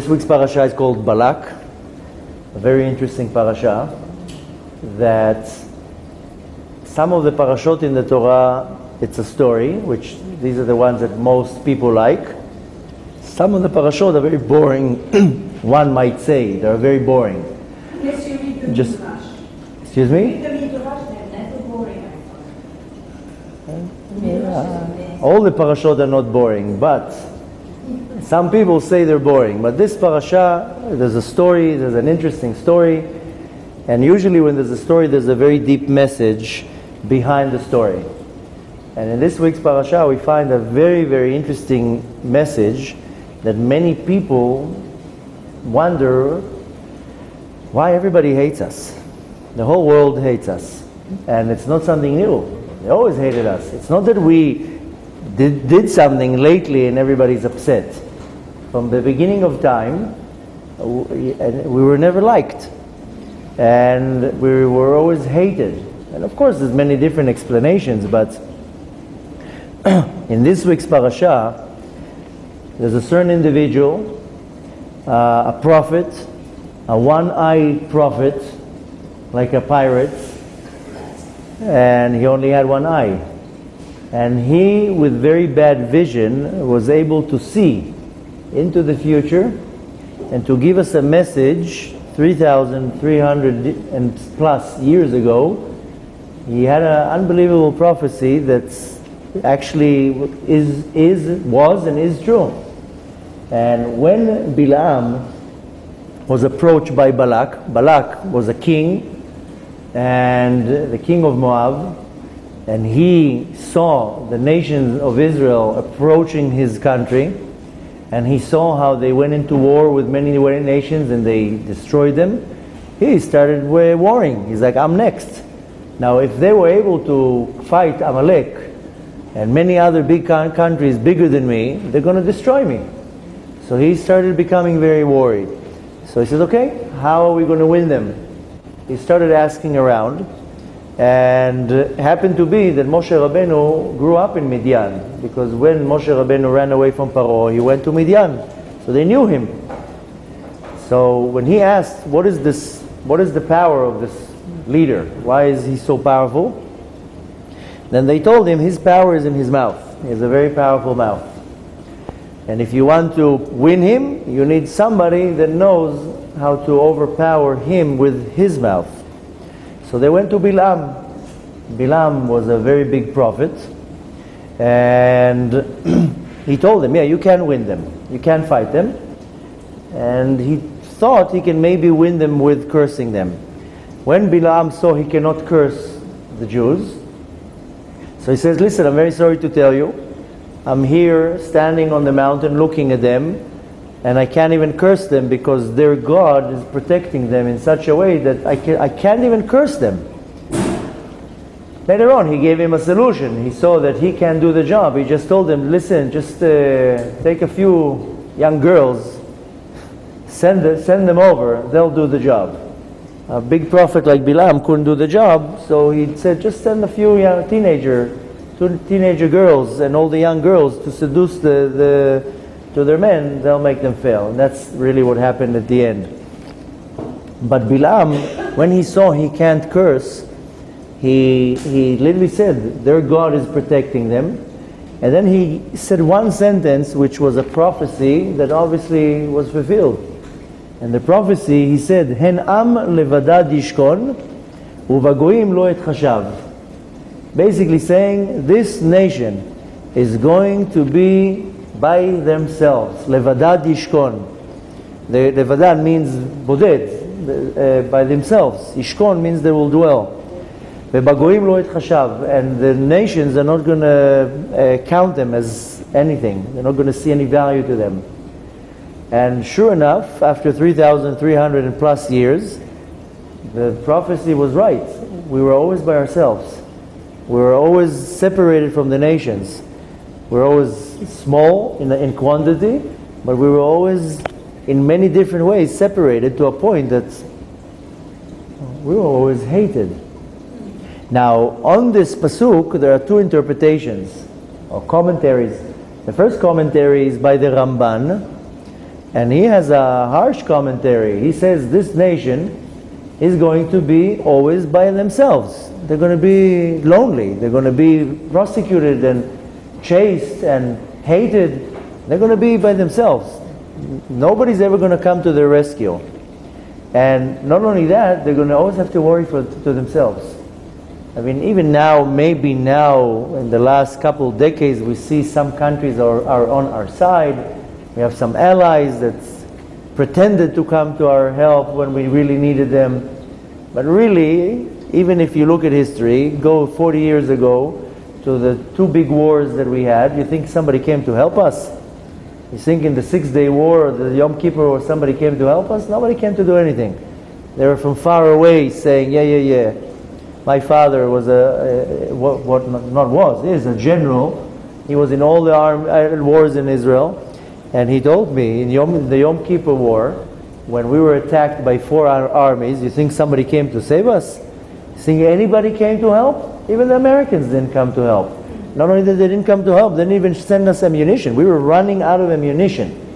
This week's parasha is called Balak, a very interesting parasha that some of the parashot in the Torah, it's a story, which these are the ones that most people like. Some of the parashot are very boring, one might say. They're very boring. Yes, you read the Just- Excuse me? Read the Midrash, they're not boring, I thought. The Midrash is All the parashot are not boring, but some people say they're boring. But this parasha, there's a story, there's an interesting story, and usually when there's a story, there's a very deep message behind the story. And in this week's parasha, we find a very, very interesting message that many people wonder why everybody hates us. The whole world hates us. And it's not something new. They always hated us. It's not that we did, did something lately and everybody's upset. From the beginning of time, we, and we were never liked. And we were always hated. And of course, there's many different explanations, but in this week's parasha, there's a certain individual, uh, a prophet, a one-eyed prophet, like a pirate, and he only had one eye. And he, with very bad vision, was able to see into the future and to give us a message 3,300 and plus years ago. He had an unbelievable prophecy that's actually is, is, was and is true. And when Bilam was approached by Balak, Balak was a king and the king of Moab, and he saw the nations of Israel approaching his country, and he saw how they went into war with many nations and they destroyed them. He started wa- warring. He's like, I'm next. Now, if they were able to fight Amalek and many other big countries bigger than me, they're going to destroy me. So he started becoming very worried. So he says, okay, how are we going to win them? He started asking around, and happened to be that Moshe Rabbeinu grew up in Midian, because when Moshe Rabbeinu ran away from Paro, he went to Midian, so they knew him. So when he asked, what is this, what is the power of this leader? Why is he so powerful? Then they told him his power is in his mouth. He has a very powerful mouth. And if you want to win him, you need somebody that knows how to overpower him with his mouth. So they went to Bilam. Bilam was a very big prophet. And he told them, Yeah, you can win them. You can fight them. And he thought he can maybe win them with cursing them. When Bilam saw he cannot curse the Jews, so he says, Listen, I'm very sorry to tell you. I'm here standing on the mountain looking at them, and I can't even curse them because their God is protecting them in such a way that I, can, I can't even curse them. Later on, he gave him a solution. He saw that he can't do the job. He just told him, Listen, just uh, take a few young girls, send, the, send them over, they'll do the job. A big prophet like Bilam couldn't do the job, so he said, just send a few young teenager, two teenager girls and all the young girls to seduce the, the to their men, they'll make them fail. And that's really what happened at the end. But Bilam, when he saw he can't curse, he, he literally said, their God is protecting them. And then he said one sentence which was a prophecy that obviously was fulfilled. And the prophecy, he said, Hen am levadad yishkon, uvagoim lo et chashav. Basically saying, this nation is going to be by themselves. Levadad yishkon. The levadad means boded, uh, by themselves. Yishkon means they will dwell. Lo et chashav. And the nations are not going to uh, count them as anything. They're not going to see any value to them. And sure enough, after 3,300 and plus years, the prophecy was right. We were always by ourselves. We were always separated from the nations. We were always small in, in quantity, but we were always, in many different ways, separated to a point that we were always hated. Now, on this pasuk, there are two interpretations or commentaries. The first commentary is by the Ramban, And he has a harsh commentary. He says this nation is going to be always by themselves. They're going to be lonely. They're going to be prosecuted and chased and hated. They're going to be by themselves. Nobody's ever going to come to their rescue. And not only that, they're going to always have to worry for to themselves. I mean, even now, maybe now, in the last couple decades, we see some countries are, are on our side. We have some allies that pretended to come to our help when we really needed them. But really, even if you look at history, go 40 years ago to the two big wars that we had, you think somebody came to help us? You think in the Six Day War or the Yom Kippur or somebody came to help us? Nobody came to do anything. They were from far away saying, yeah, yeah, yeah. My father was a, a what, what not was, is a general. He was in all the arm, uh, wars in Israel. And he told me in Yom, the Yom Kippur War, when we were attacked by four armies, you think somebody came to save us? You think anybody came to help? Even the Americans didn't come to help. Not only that they didn't come to help, they didn't even send us ammunition. We were running out of ammunition.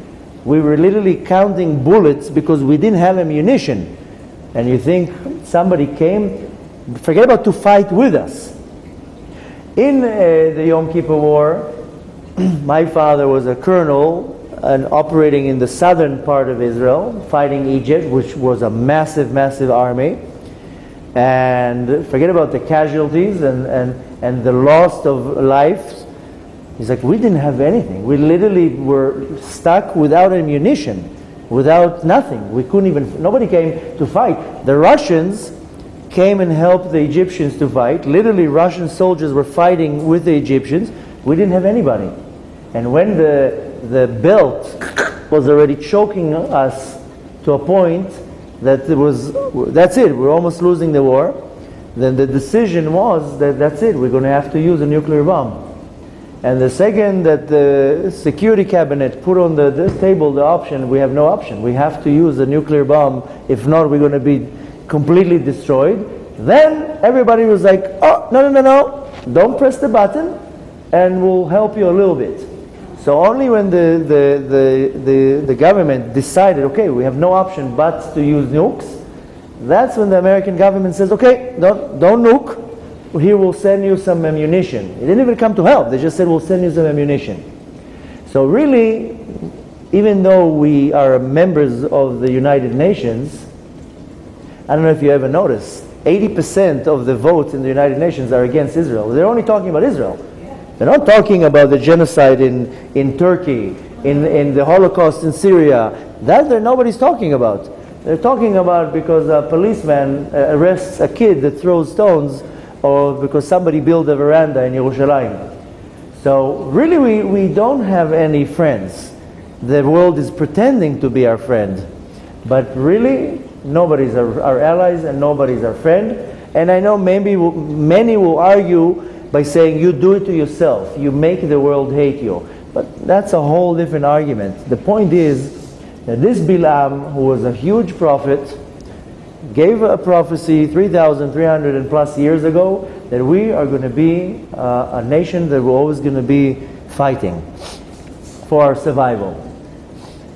We were literally counting bullets because we didn't have ammunition. And you think somebody came, forget about to fight with us. In uh, the Yom Kippur War, my father was a colonel and operating in the southern part of Israel, fighting Egypt, which was a massive, massive army. And forget about the casualties and, and, and the loss of lives. He's like, we didn't have anything. We literally were stuck without ammunition, without nothing. We couldn't even, nobody came to fight. The Russians came and helped the Egyptians to fight. Literally, Russian soldiers were fighting with the Egyptians. We didn't have anybody. And when the, the belt was already choking us to a point that it was, that's it, we're almost losing the war, then the decision was that that's it, we're going to have to use a nuclear bomb. And the second that the security cabinet put on the, the table the option, we have no option. We have to use a nuclear bomb. If not, we're going to be completely destroyed. Then everybody was like, oh, no, no, no, no, don't press the button and we'll help you a little bit. So only when the, the, the, the, the government decided, okay, we have no option but to use nukes, that's when the American government says, okay, don't, don't nuke, here we'll send you some ammunition. It didn't even come to help, they just said, we'll send you some ammunition. So really, even though we are members of the United Nations, I don't know if you ever noticed, 80% of the votes in the United Nations are against Israel. They're only talking about Israel. They're not talking about the genocide in, in Turkey, in, in the Holocaust in Syria. That there, nobody's talking about. They're talking about because a policeman uh, arrests a kid that throws stones or because somebody built a veranda in Yerushalayim. So really we, we don't have any friends. The world is pretending to be our friend. But really, nobody's our, our allies and nobody's our friend. And I know maybe many will argue by saying you do it to yourself, you make the world hate you. But that's a whole different argument. The point is that this Bilam, who was a huge prophet, gave a prophecy 3,300 and plus years ago that we are going to be uh, a nation that we're always going to be fighting for our survival.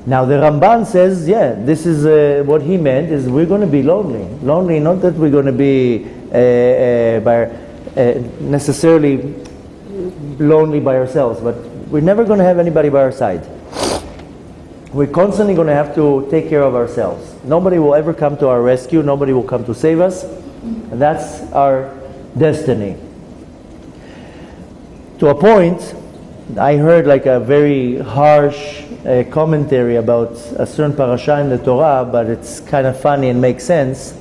Now the Ramban says, yeah, this is uh, what he meant is we're going to be lonely. Lonely, not that we're going to be uh, uh by uh, necessarily lonely by ourselves, but we're never going to have anybody by our side. We're constantly going to have to take care of ourselves. Nobody will ever come to our rescue, nobody will come to save us. And that's our destiny. To a point, I heard like a very harsh uh, commentary about a certain parasha in the Torah, but it's kind of funny and makes sense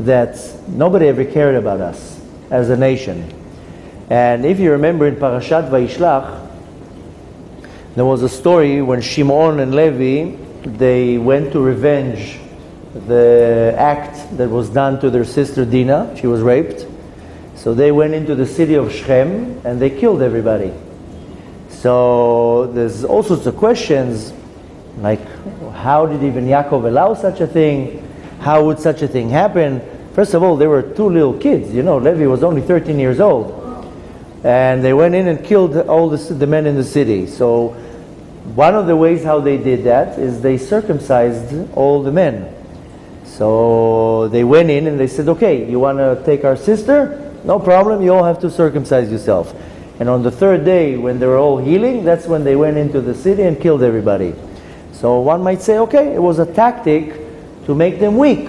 that nobody ever cared about us as a nation. And if you remember in Parashat Vayishlach, there was a story when Shimon and Levi, they went to revenge the act that was done to their sister Dinah. She was raped. So they went into the city of Shechem and they killed everybody. So there's all sorts of questions like how did even Yaakov allow such a thing? How would such a thing happen? First of all, there were two little kids. You know, Levi was only 13 years old. And they went in and killed all the, the men in the city. So one of the ways how they did that is they circumcised all the men. So they went in and they said, okay, you want to take our sister? No problem, you all have to circumcise yourself. And on the third day, when they were all healing, that's when they went into the city and killed everybody. So one might say, okay, it was a tactic to make them weak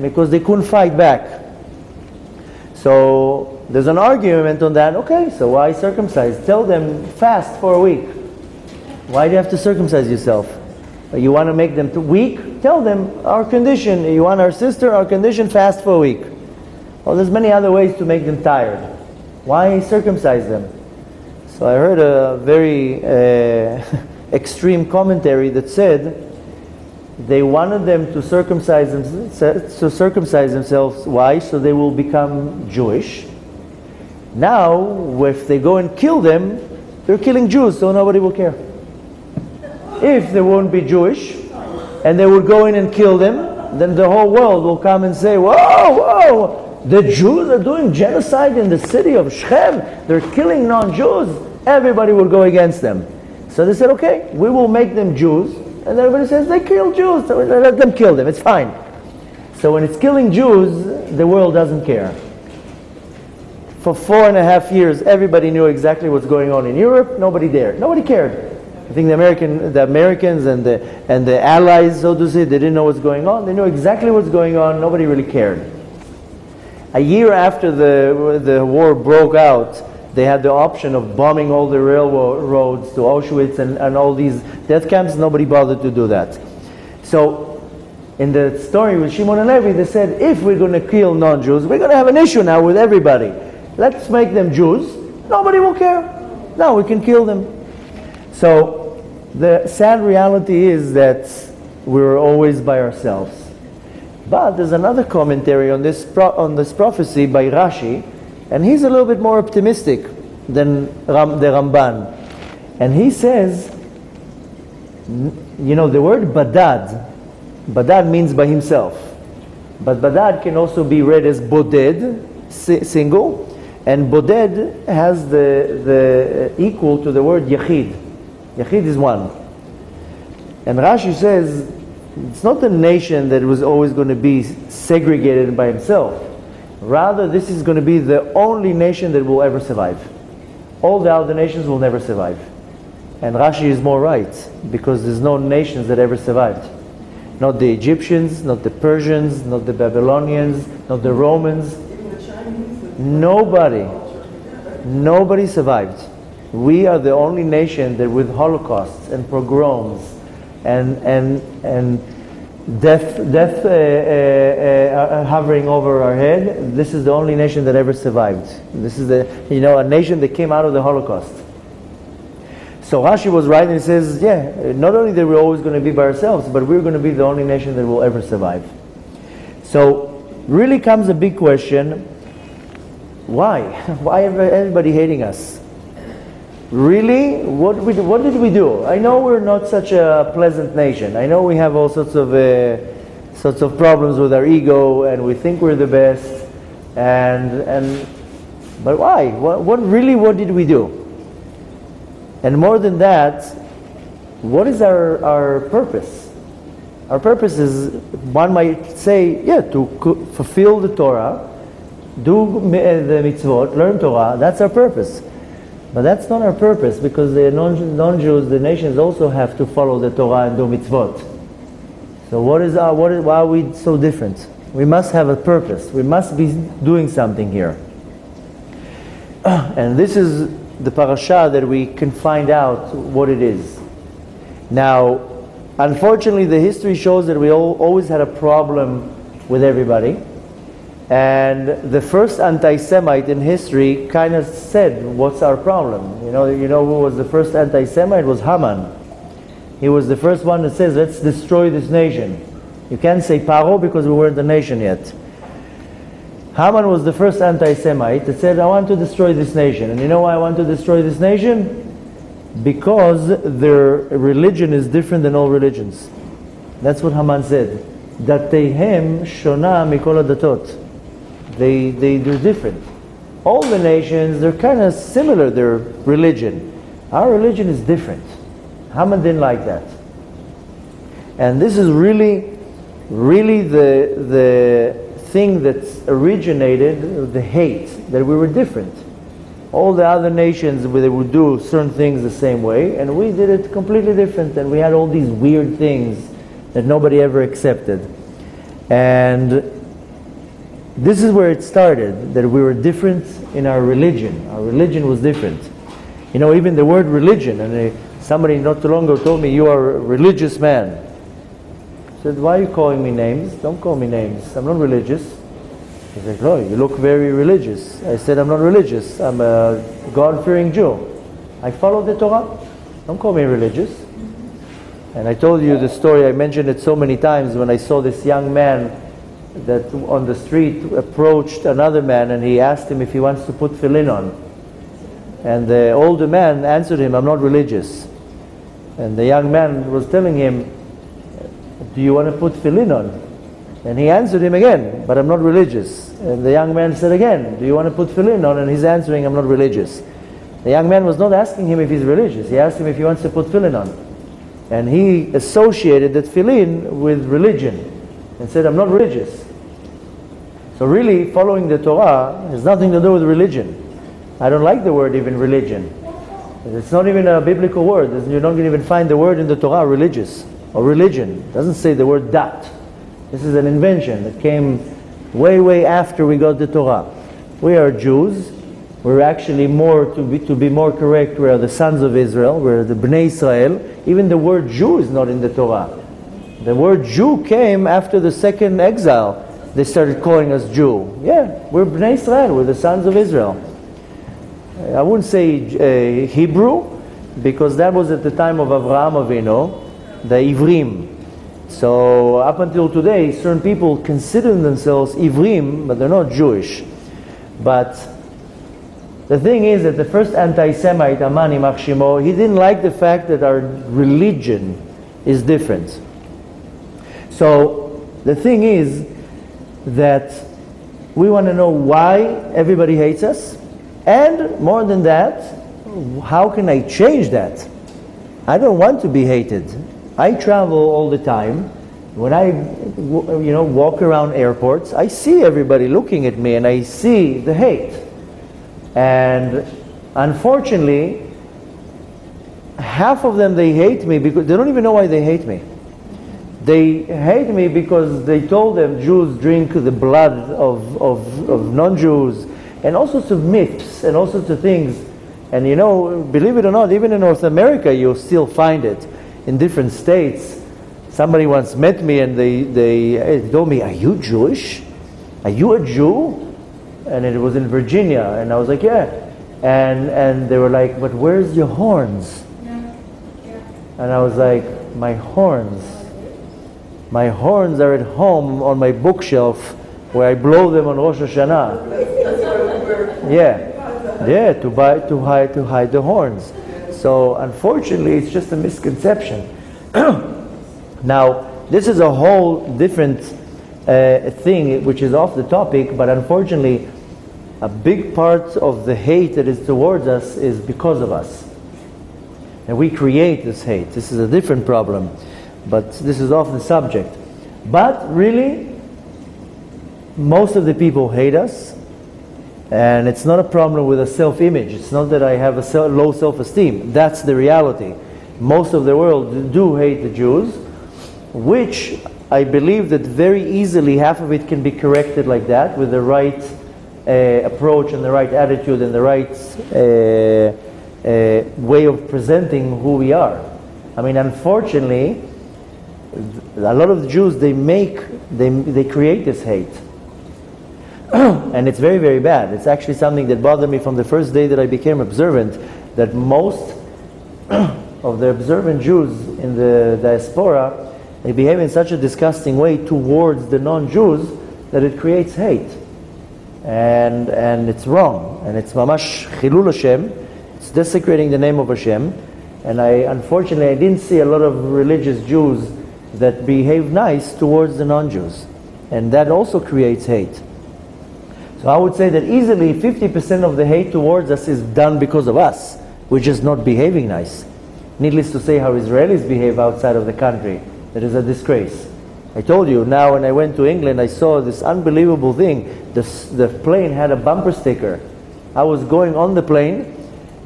because they couldn't fight back. So there's an argument on that. Okay, so why circumcise? Tell them fast for a week. Why do you have to circumcise yourself? You want to make them weak? Tell them our condition. You want our sister, our condition, fast for a week. Well, there's many other ways to make them tired. Why circumcise them? So I heard a very uh, extreme commentary that said they wanted them to circumcise, them, to circumcise themselves. Why? So they will become Jewish. Now, if they go and kill them, they're killing Jews, so nobody will care. If they won't be Jewish, and they would go in and kill them, then the whole world will come and say, whoa, whoa, the Jews are doing genocide in the city of Shechem. They're killing non-Jews. Everybody will go against them. So they said, okay, we will make them Jews. And everybody says, they kill Jews. So let them kill them. It's fine. So when it's killing Jews, the world doesn't care. For four and a half years, everybody knew exactly what's going on in Europe. Nobody dared. Nobody cared. I think the American, the Americans and the and the allies, so to say, they didn't know what's going on. They knew exactly what's going on. Nobody really cared. A year after the the war broke out, they had the option of bombing all the railroads to Auschwitz and, and all these death camps. Nobody bothered to do that. So, in the story with Shimon and Levi, they said, if we're going to kill non-Jews, we're going to have an issue now with everybody. Let's make them Jews. Nobody will care. Now we can kill them. So the sad reality is that we're always by ourselves. But there's another commentary on this, on this prophecy by Rashi, and he's a little bit more optimistic than Ram- the Ramban. And he says, you know, the word badad, badad means by himself. But badad can also be read as boded, single, and boded has the, the uh, equal to the word yachid. Yachid is one. And Rashi says it's not a nation that was always going to be segregated by himself. Rather, this is going to be the only nation that will ever survive. All the other nations will never survive. And Rashi is more right, because there's no nations that ever survived. Not the Egyptians, not the Persians, not the Babylonians, not the Romans. Nobody, nobody survived. We are the only nation that with holocausts and pogroms and, and, and death, death uh, uh, uh, hovering over our head, this is the only nation that ever survived. This is the, you know, a nation that came out of the Holocaust. So Rashi was right and he says, yeah, not only that we're always going to be by ourselves, but we're going to be the only nation that will ever survive. So really comes a big question, why? Why everybody hating us? Really? What, we, what did we do? I know we're not such a pleasant nation. I know we have all sorts of, uh, sorts of problems with our ego and we think we're the best. And, and, but why? What, what really, what did we do? And more than that, what is our, our purpose? Our purpose is, one might say, yeah, to fulfill the Torah, do the mitzvot, learn Torah, that's our purpose. But that's not our purpose because the non-Jews, the nations also have to follow the Torah and do mitzvot. So what is our, what is, why are we so different? We must have a purpose. We must be doing something here. And this is the parasha that we can find out what it is. Now, unfortunately, the history shows that we all, always had a problem with everybody. And the first anti-Semite in history kind of said, "What's our problem?" You know, you know who was the first anti-Semite? It was Haman. He was the first one that says, "Let's destroy this nation." You can't say Paro because we weren't a nation yet. Haman was the first anti-Semite that said, "I want to destroy this nation." And you know why I want to destroy this nation? Because their religion is different than all religions. That's what Haman said. Datehem shona mikol datot they, they, they're different. All the nations, they're kind of similar, their religion. Our religion is different. Haman didn't like that. And this is really, really the, the thing that originated the hate, that we were different. All the other nations, they would do certain things the same way, and we did it completely different, and we had all these weird things that nobody ever accepted. And this is where it started, that we were different in our religion. Our religion was different. You know, even the word religion, and uh, somebody not too long ago told me, You are a religious man. I said, Why are you calling me names? Don't call me names. I'm not religious. He said, No, you look very religious. I said, I'm not religious. I'm a God fearing Jew. I follow the Torah. Don't call me religious. And I told you the story, I mentioned it so many times when I saw this young man that on the street approached another man and he asked him if he wants to put tefillin on. And the older man answered him, I'm not religious. And the young man was telling him, Do you want to put tefillin on? And he answered him again, But I'm not religious. And the young man said again, Do you want to put tefillin on? And he's answering, I'm not religious. The young man was not asking him if he's religious. He asked him if he wants to put tefillin on. And he associated that tefillin with religion and said, I'm not religious. So really, following the Torah has nothing to do with religion. I don't like the word even religion. It's not even a biblical word. You don't even find the word in the Torah, religious or religion. It doesn't say the word dat. This is an invention that came way, way after we got the Torah. We are Jews. We're actually more, to be, to be more correct, we are the sons of Israel. We're the Bnei Israel. Even the word Jew is not in the Torah. The word Jew came after the second exile. They started calling us Jew. Yeah, we're Bnei Israel. We're the sons of Israel. I wouldn't say uh, Hebrew, because that was at the time of Avraham Avinu, the Ivrim. So up until today, certain people consider themselves Ivrim, but they're not Jewish. But the thing is that the first anti-Semite, Haman yimach shemo, he didn't like the fact that our religion is different. So the thing is that we want to know why everybody hates us, and more than that, how can I change that? I don't want to be hated. I travel all the time. When I, you know, walk around airports, I see everybody looking at me, and I see the hate. And unfortunately, half of them they hate me because they don't even know why they hate me. They hate me because they told them Jews drink the blood of, of, of non-Jews and all sorts of myths and all sorts of things. And you know, believe it or not, even in North America you'll still find it in different states. Somebody once met me and they, eh, they told me, Are you Jewish? Are you a Jew? and it was in Virginia, and I was like, yeah. And and they were like, but where's your horns? And I was like, my horns. My horns are at home on my bookshelf where I blow them on Rosh Hashanah. Yeah, yeah, to buy to hide to hide the horns. So unfortunately, it's just a misconception. now, this is a whole different uh, thing which is off the topic, but unfortunately, a big part of the hate that is towards us is because of us. And we create this hate. This is a different problem, but this is off the subject. But really, most of the people hate us, and it's not a problem with a self image. It's not that I have a low self esteem. That's the reality. Most of the world do hate the Jews, which I believe that very easily half of it can be corrected like that with the right uh, approach and the right attitude and the right uh, uh, way of presenting who we are. I mean, unfortunately, a lot of the Jews they make they they create this hate, and it's very very bad. It's actually something that bothered me from the first day that I became observant. That most of the observant Jews in the diaspora they behave in such a disgusting way towards the non-Jews that it creates hate and and it's wrong, and it's mamash chilul Hashem. It's desecrating the name of Hashem, and I unfortunately I didn't see a lot of religious Jews that behave nice towards the non-Jews, and that also creates hate. So I would say that easily 50% of the hate towards us is done because of us. We're just not behaving nice. Needless to say, how Israelis behave outside of the country. That is a disgrace. I told you, now when I went to England, I saw this unbelievable thing. The, the plane had a bumper sticker. I was going on the plane,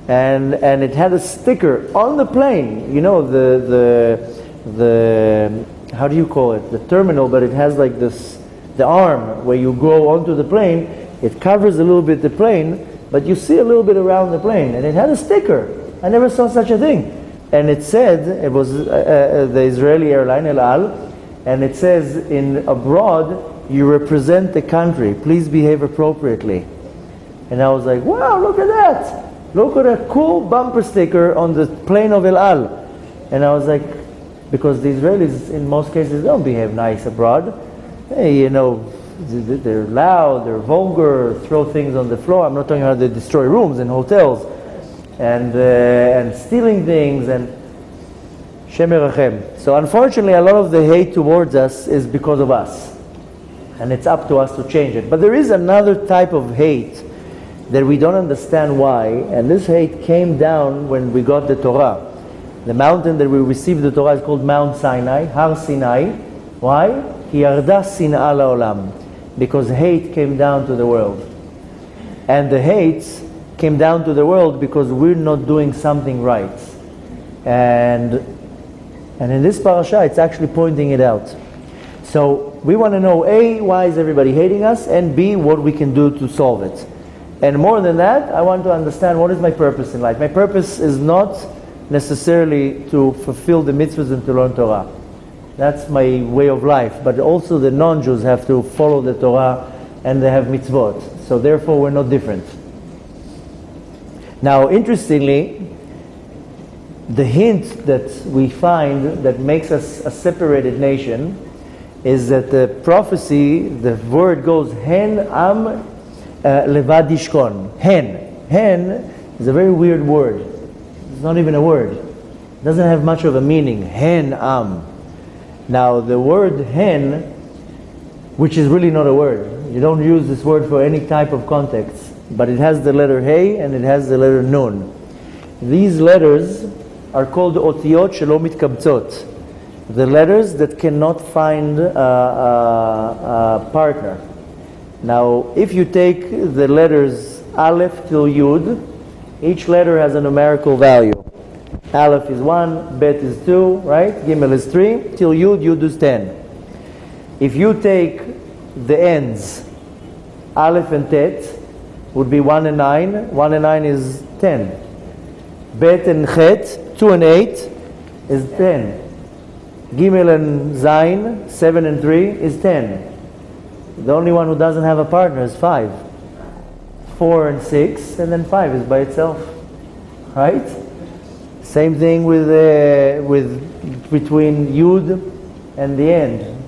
and, and it had a sticker on the plane. You know, the, the, the, how do you call it? The terminal, but it has like this, the arm where you go onto the plane. It covers a little bit the plane, but you see a little bit around the plane. And it had a sticker. I never saw such a thing. And it said, it was uh, uh, the Israeli airline, El Al, and it says, in abroad, you represent the country. Please behave appropriately. And I was like, wow, look at that. Look at a cool bumper sticker on the plane of El Al. And I was like, because the Israelis, in most cases, don't behave nice abroad. Hey, you know, they're loud, they're vulgar, throw things on the floor. I'm not talking about they destroy rooms in hotels and, uh, and stealing things and. So unfortunately, a lot of the hate towards us is because of us. And it's up to us to change it. But there is another type of hate that we don't understand why. And this hate came down when we got the Torah. The mountain that we received the Torah is called Mount Sinai, Har Sinai. Why? Because hate came down to the world. And the hate came down to the world because we're not doing something right. And, and in this parasha, it's actually pointing it out. So we want to know A, why is everybody hating us? And B, what we can do to solve it. And more than that, I want to understand what is my purpose in life. My purpose is not necessarily to fulfill the mitzvahs and to learn Torah. That's my way of life. But also the non-Jews have to follow the Torah and they have mitzvot. So therefore we're not different. Now, interestingly, the hint that we find that makes us a separated nation is that the prophecy, the word goes, Hen am uh. Hen. Hen is a very weird word. It's not even a word. It doesn't have much of a meaning. Hen am. Now the word hen, which is really not a word. You don't use this word for any type of context, but it has the letter hey and it has the letter nun. These letters are called otiyot shelom mitkamtzot. The letters that cannot find a, a, a partner. Now, if you take the letters Aleph till Yud, each letter has a numerical value. Aleph is 1, Bet is 2, right? Gimel is 3, till Yud, Yud is 10. If you take the ends, Aleph and Tet, would be 1 and 9, 1 and 9 is 10. Bet and Chet, 2 and 8 is 10. Gimel and Zain, 7 and 3 is 10. The only one who doesn't have a partner is five. Four and six, and then five is by itself. Right? Same thing with, uh, with between Yud and the end.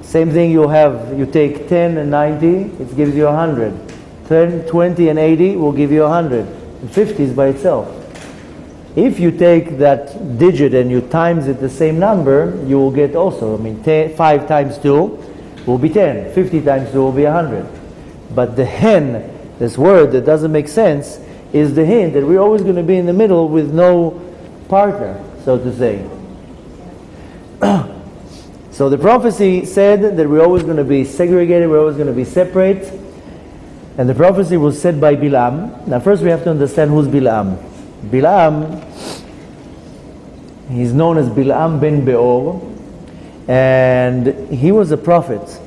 Same thing you have, you take 10 and 90, it gives you 100. 10, 20 and 80 will give you 100. And 50 is by itself. If you take that digit and you times it the same number, you will get also, I mean, 10, 5 times 2 will be 10. 50 times 2 will be 100. But the hen, this word that doesn't make sense, is the hint that we're always going to be in the middle with no partner, so to say. so the prophecy said that we're always going to be segregated, we're always going to be separate. And the prophecy was said by Bilam. Now, first we have to understand who's Bilam. Bilam, he's known as Bilam ben Beor, and he was a prophet.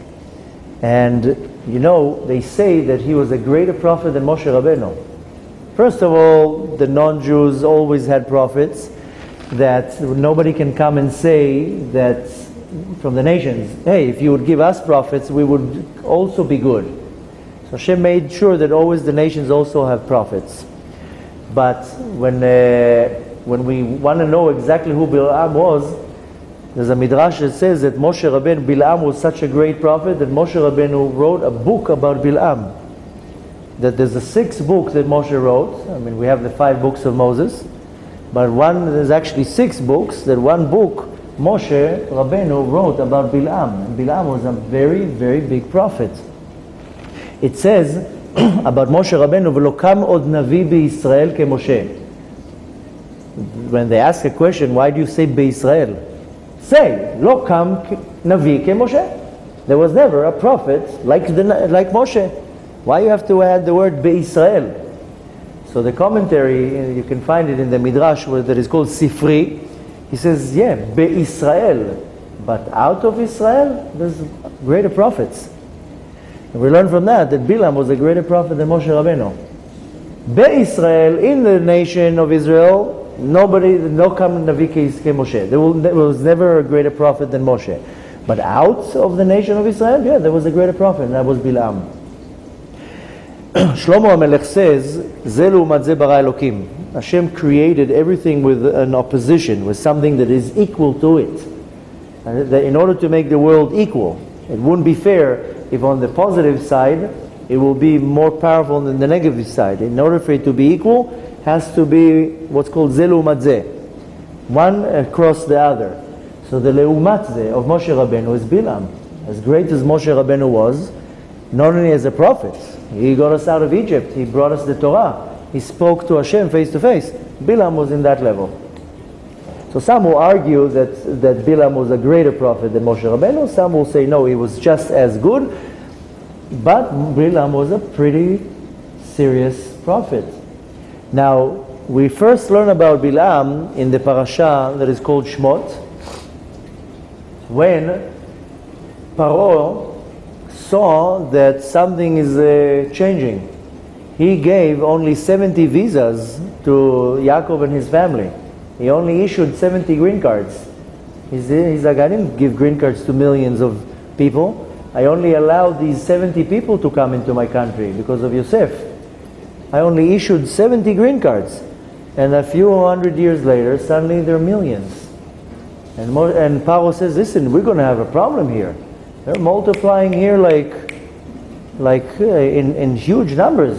And you know, they say that he was a greater prophet than Moshe Rabbeinu. First of all, the non-Jews always had prophets that nobody can come and say that from the nations, hey, if you would give us prophets, we would also be good. So Hashem made sure that always the nations also have prophets. But when, uh, when we want to know exactly who Bilam was, there's a midrash that says that Moshe Rabbeinu, Bilam was such a great prophet that Moshe Rabbeinu wrote a book about Bilam. That there's a six book that Moshe wrote. I mean, we have the five books of Moses, but one there's actually six books. That one book Moshe Rabbeinu wrote about Bilam. And Bilam was a very, very big prophet. It says about Moshe Rabbeinu, "V'lokam od navi b'Yisrael ke Moshe." when they ask a question, why do you say Be'Israel? Say, lo kam navi ke Moshe. There was never a prophet like, the, like Moshe. Why you have to add the word Be'Israel? So the commentary, uh, you can find it in the Midrash where that is called Sifri. He says, yeah, Be'Israel. But out of Israel, there's greater prophets. And we learn from that that Bilam was a greater prophet than Moshe Rabbeinu. Be'Israel, in the nation of Israel, nobody, no kam navi Moshe. There, there was never a greater prophet than Moshe. But out of the nation of Israel, yeah, there was a greater prophet, and that was Bilam. Shlomo HaMelech says, "Zelu leumat ze bara Elokim." Hashem created everything with an opposition, with something that is equal to it. And in order to make the world equal, it wouldn't be fair if on the positive side it will be more powerful than the negative side. In order for it to be equal, has to be what's called zelu leumat one across the other. So the leumat of Moshe Rabbeinu is Bilam. As great as Moshe Rabbeinu was, not only as a prophet, he got us out of Egypt. He brought us the Torah. He spoke to Hashem face to face. Bilam was in that level. So some will argue that, that Bilam was a greater prophet than Moshe Rabbeinu. Some will say no, he was just as good. But Bilam was a pretty serious prophet. Now, we first learn about Bilam in the parasha that is called Shmot, when Paro saw that something is uh, changing. He gave only 70 visas to Yaakov and his family. He only issued 70 green cards. He's, he's like, I didn't give green cards to millions of people. I only allowed these 70 people to come into my country because of Yosef. I only issued 70 green cards. And a few hundred years later, suddenly there are millions. And, more, and Paro says, listen, we're going to have a problem here. They're multiplying here like, like uh, in, in huge numbers.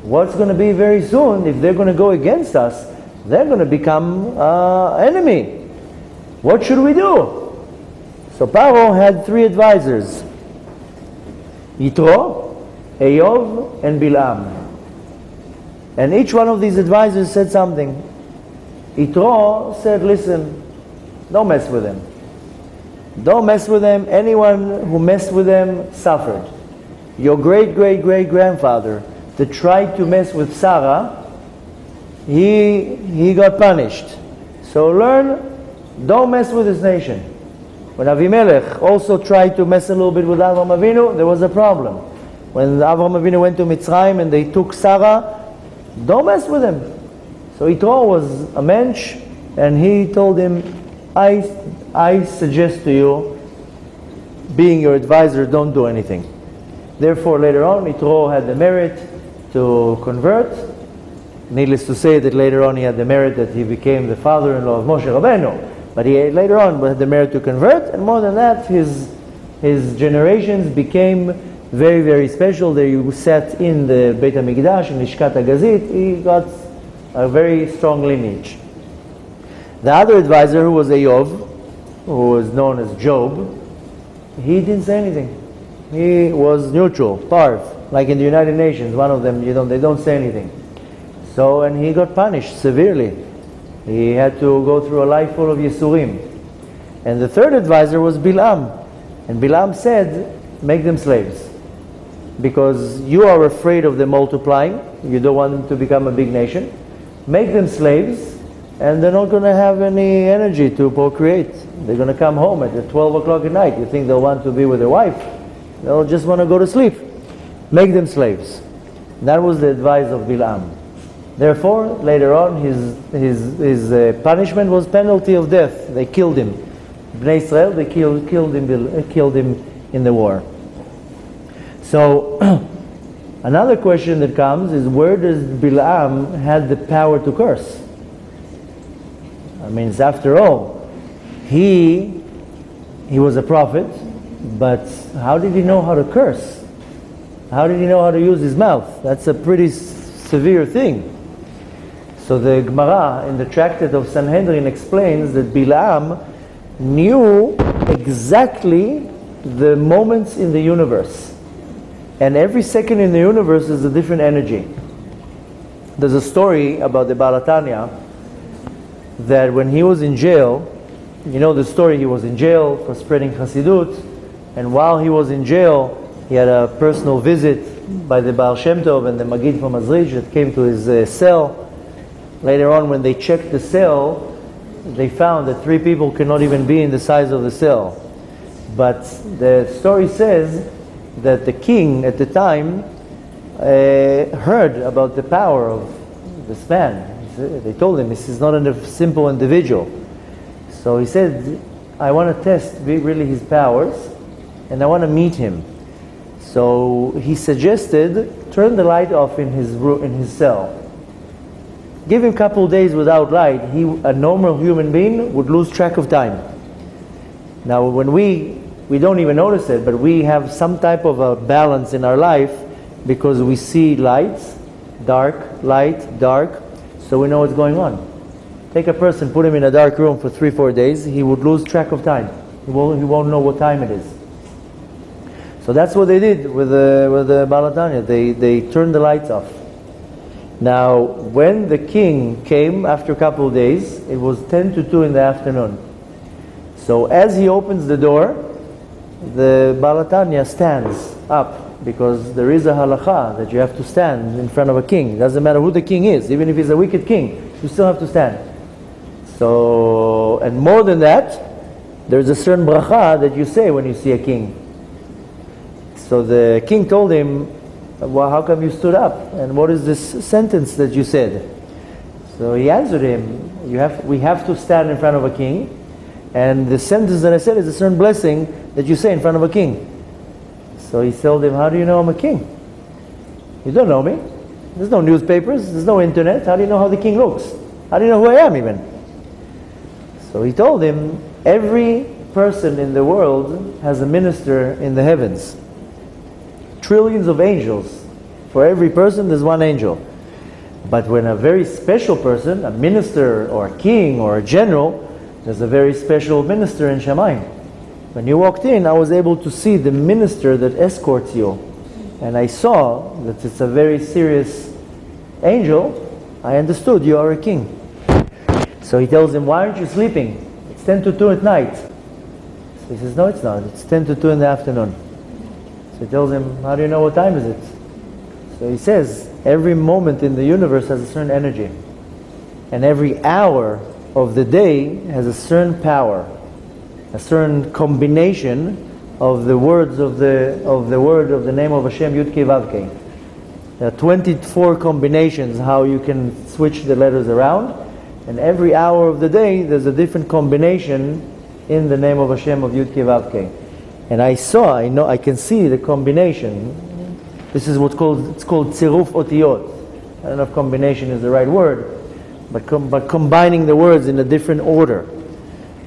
What's going to be very soon if they're going to go against us? They're going to become uh, enemy. What should we do? So Paro had three advisors: Yitro, Eyov, and Bilam. And each one of these advisors said something. Yitro said, "Listen, don't mess with them. Don't mess with them. Anyone who messed with them suffered. Your great great great grandfather that tried to mess with Sarah, he, he got punished. So learn, don't mess with this nation. When Avimelech also tried to mess a little bit with Avram Avinu, there was a problem. When Avram Avinu went to Mitzrayim and they took Sarah, don't mess with him. So Yitro was a mensch, and he told him, I I suggest to you, being your advisor, don't do anything. Therefore, later on, Yitro had the merit to convert. Needless to say that later on he had the merit that he became the father-in-law of Moshe Rabbeinu. But he later on had the merit to convert, and more than that, his, his generations became very, very special. They sat in the Beit HaMikdash, in Lishkat HaGazit. He got a very strong lineage. The other advisor, who was Eyov, who was known as Job, he didn't say anything. He was neutral, parv, like in the United Nations. One of them, you know, they don't say anything. So, and he got punished severely. He had to go through a life full of Yisurim. And the third advisor was Bilam. And Bilam said, make them slaves. Because you are afraid of them multiplying. You don't want them to become a big nation. Make them slaves and they're not going to have any energy to procreate. They're going to come home at 12 o'clock at night. You think they'll want to be with their wife? They'll just want to go to sleep. Make them slaves. That was the advice of Bilam. Therefore, later on, his, his, his uh, punishment was penalty of death. They killed him. Bnei Israel, they killed, killed, him, uh, killed him in the war. So, another question that comes is where does Bilam have the power to curse? I mean, after all, he he was a prophet, but how did he know how to curse? How did he know how to use his mouth? That's a pretty severe thing. So the Gemara in the tractate of Sanhedrin explains that Bilam knew exactly the moments in the universe. And every second in the universe is a different energy. There's a story about the Baal HaTanya that when he was in jail, you know the story, he was in jail for spreading Hasidut, and while he was in jail, he had a personal visit by the Baal Shem Tov and the Magid from Azrij that came to his uh, cell. Later on, when they checked the cell, they found that three people cannot even be in the size of the cell. But the story says that the king at the time uh, heard about the power of this man. Uh, they told him this is not a simple individual. So he said, I want to test really his powers and I want to meet him. So he suggested turn the light off in his room, in his cell. Give him a couple days without light. He, a normal human being, would lose track of time. Now, when we we don't even notice it, but we have some type of a balance in our life because we see lights, dark, light, dark, so we know what's going on. Take a person, put him in a dark room for three, four days, he would lose track of time. He won't, he won't know what time it is. So that's what they did with the, with the Baal HaTanya. They, they turned the lights off. Now, when the king came after a couple of days, it was 10 to 2 in the afternoon. So as he opens the door, the Baal HaTanya stands up because there is a halacha that you have to stand in front of a king. It doesn't matter who the king is, even if he's a wicked king, you still have to stand. So, and more than that, there's a certain bracha that you say when you see a king. So the king told him, well, how come you stood up? And what is this sentence that you said? So he answered him, you have, we have to stand in front of a king. And the sentence that I said is a certain blessing that you say in front of a king. So he told him, how do you know I'm a king? You don't know me. There's no newspapers. There's no internet. How do you know how the king looks? How do you know who I am even? So he told him, every person in the world has a minister in the heavens trillions of angels. For every person, there's one angel. But when a very special person, a minister or a king or a general, there's a very special minister in Shamayim. When you walked in, I was able to see the minister that escorts you. And I saw that it's a very serious angel. I understood you are a king. So he tells him, Why aren't you sleeping? It's 10 to 2 at night. So he says, No, it's not. It's 10 to 2 in the afternoon. So he tells him, How do you know what time is it? So he says, Every moment in the universe has a certain energy. And every hour of the day has a certain power, a certain combination of the words of the, of the word of the name of Hashem, Yud Kei. There are 24 combinations how you can switch the letters around. And every hour of the day, there's a different combination in the name of Hashem of Yud Kei. And I saw, I know, I can see the combination. This is what's called, it's called tziruf otiyot. I don't know if combination is the right word, but, com- but combining the words in a different order.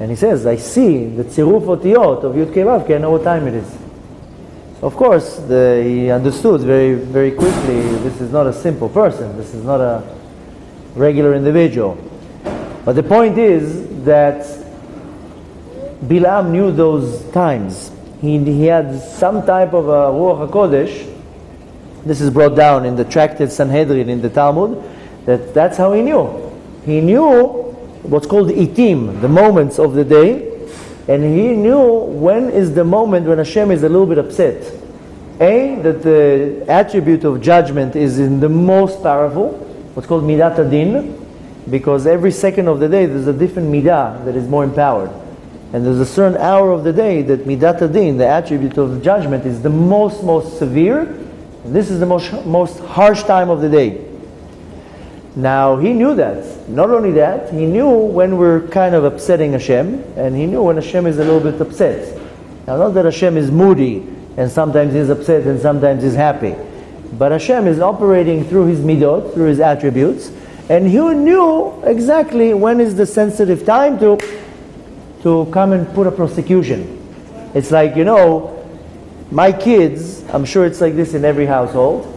And he says, I see the tziruf otiyot of Yud Kei Vav, I know what time it is. Of course, the, he understood very, very quickly, this is not a simple person, this is not a regular individual. But the point is that Bilam knew those times he, he had some type of a Ruach HaKodesh. This is brought down in the tractate Sanhedrin in the Talmud, that that's how he knew. He knew what's called itim, the moments of the day, and he knew when is the moment when Hashem is a little bit upset. A, that the attribute of judgment is in the most powerful, what's called midat hadin, because every second of the day there's a different midah that is more empowered. And there's a certain hour of the day that midat hadin, the attribute of judgment, is the most, most severe. And this is the most, most harsh time of the day. Now, he knew that. Not only that, he knew when we're kind of upsetting Hashem, and he knew when Hashem is a little bit upset. Now, not that Hashem is moody, and sometimes he's upset and sometimes he's happy. But Hashem is operating through his midot, through his attributes, and he knew exactly when is the sensitive time to to come and put a prosecution. It's like, you know, my kids, I'm sure it's like this in every household,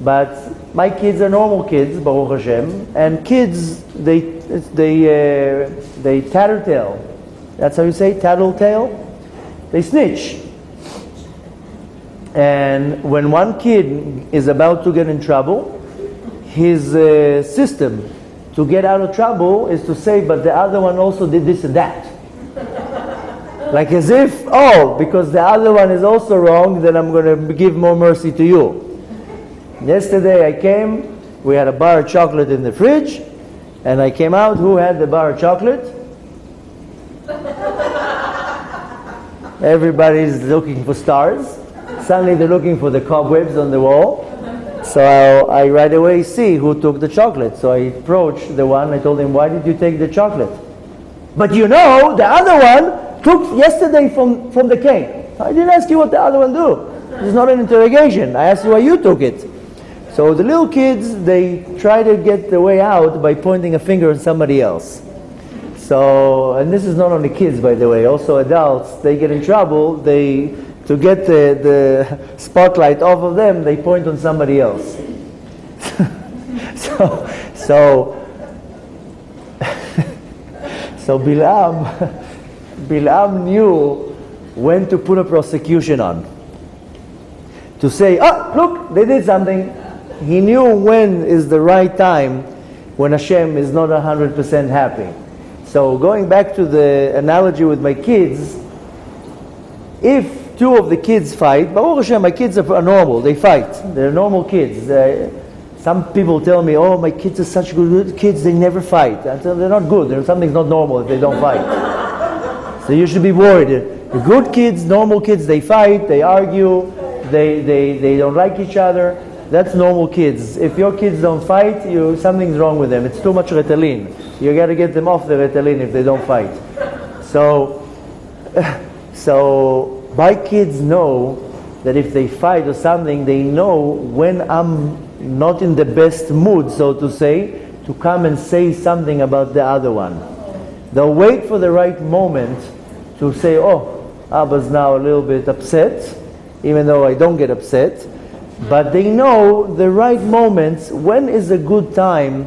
but my kids are normal kids, Baruch Hashem, and kids, they, they, uh, they tattletale. That's how you say, tattletale? They snitch. And when one kid is about to get in trouble, his uh, system to to get out of trouble is to say, but the other one also did this and that. like as if, oh, because the other one is also wrong, then I'm going to give more mercy to you. Yesterday I came, we had a bar of chocolate in the fridge, and I came out, who had the bar of chocolate? Everybody's looking for stars. Suddenly they're looking for the cobwebs on the wall. So I, I right away see who took the chocolate. So I approached the one, I told him, why did you take the chocolate? But you know, the other one took yesterday from, from the cake. I didn't ask you what the other one do. It's not an interrogation. I asked you why you took it. So the little kids, they try to get their way out by pointing a finger at somebody else. So, and this is not only kids, by the way, also adults, they get in trouble, they, to get the, the spotlight off of them, they point on somebody else. so, so, so Bilam, Bilam knew when to put a prosecution on. To say, oh, look, they did something. He knew when is the right time when Hashem is not 100% happy. So going back to the analogy with my kids, if two of the kids fight, Baruch Hashem, my kids are normal, they fight. They're normal kids. They, some people tell me, oh, my kids are such good kids, they never fight. I tell them, they're not good. Something's not normal if they don't fight. so you should be worried. The good kids, normal kids, they fight, they argue, they, they, they don't like each other. That's normal kids. If your kids don't fight, you, something's wrong with them. It's too much Ritalin. You got to get them off the Ritalin if they don't fight. So, so my kids know that if they fight or something, they know when I'm not in the best mood, so to say, to come and say something about the other one. They'll wait for the right moment to say, oh, Abba's now a little bit upset, even though I don't get upset. But they know the right moments, when is a good time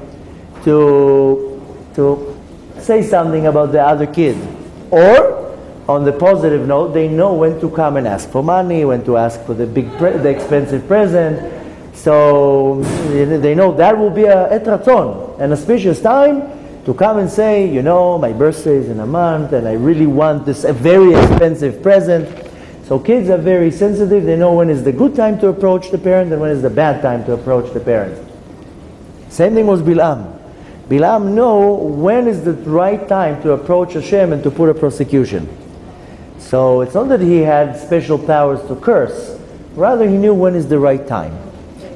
to, to say something about the other kid. Or, on the positive note, they know when to come and ask for money, when to ask for the big, the expensive present. So they know that will be a eit ratzon, an auspicious time to come and say, you know, my birthday is in a month, and I really want this a very expensive present. So kids are very sensitive. They know when is the good time to approach the parent and when is the bad time to approach the parent. Same thing was Bilam. Bilam know when is the right time to approach Hashem and to put a prosecution. So it's not that he had special powers to curse. Rather, he knew when is the right time.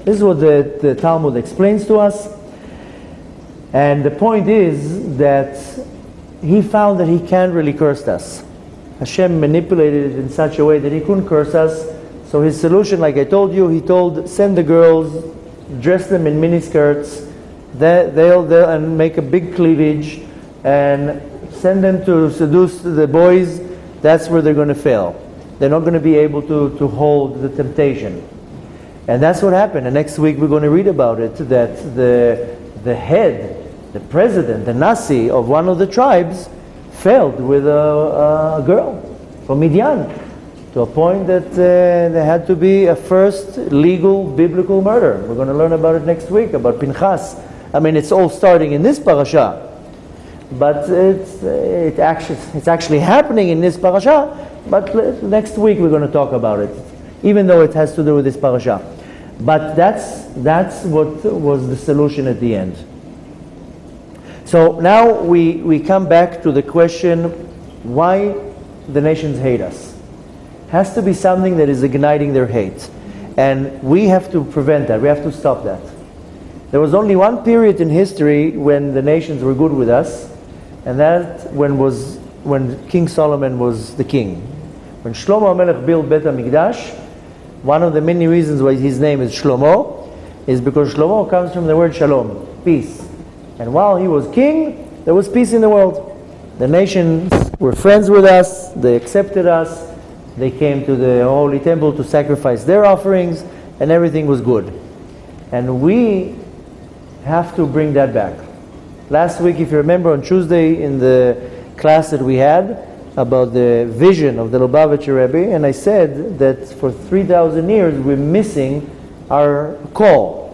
This is what the, the Talmud explains to us. And the point is that he found that he can't really curse us. Hashem manipulated it in such a way that he couldn't curse us. So his solution, like I told you, he told, send the girls, dress them in miniskirts, they, they'll, they'll and make a big cleavage, and send them to seduce the boys. That's where they're going to fail. They're not going to be able to, to hold the temptation. And that's what happened. And next week we're going to read about it, that the, the head, the president, the Nasi of one of the tribes, failed with a, a girl from Midian to a point that uh, there had to be a first legal biblical murder. We're going to learn about it next week, about Pinchas. I mean, it's all starting in this parasha, but it's, it actually, it's actually happening in this parasha, but next week we're going to talk about it, even though it has to do with this parasha. But that's, that's what was the solution at the end. So now we, we come back to the question why the nations hate us. Has to be something that is igniting their hate. And we have to prevent that. We have to stop that. There was only one period in history when the nations were good with us, and that when was when King Solomon was the king. When Shlomo HaMelech built Bet HaMikdash, one of the many reasons why his name is Shlomo is because Shlomo comes from the word shalom, peace. And while he was king, there was peace in the world. The nations were friends with us, they accepted us, they came to the holy temple to sacrifice their offerings, and everything was good. And we have to bring that back. Last week, if you remember, on Tuesday in the class that we had about the vision of the Lubavitcher Rebbe, and I said that for 3,000 years we're missing our call.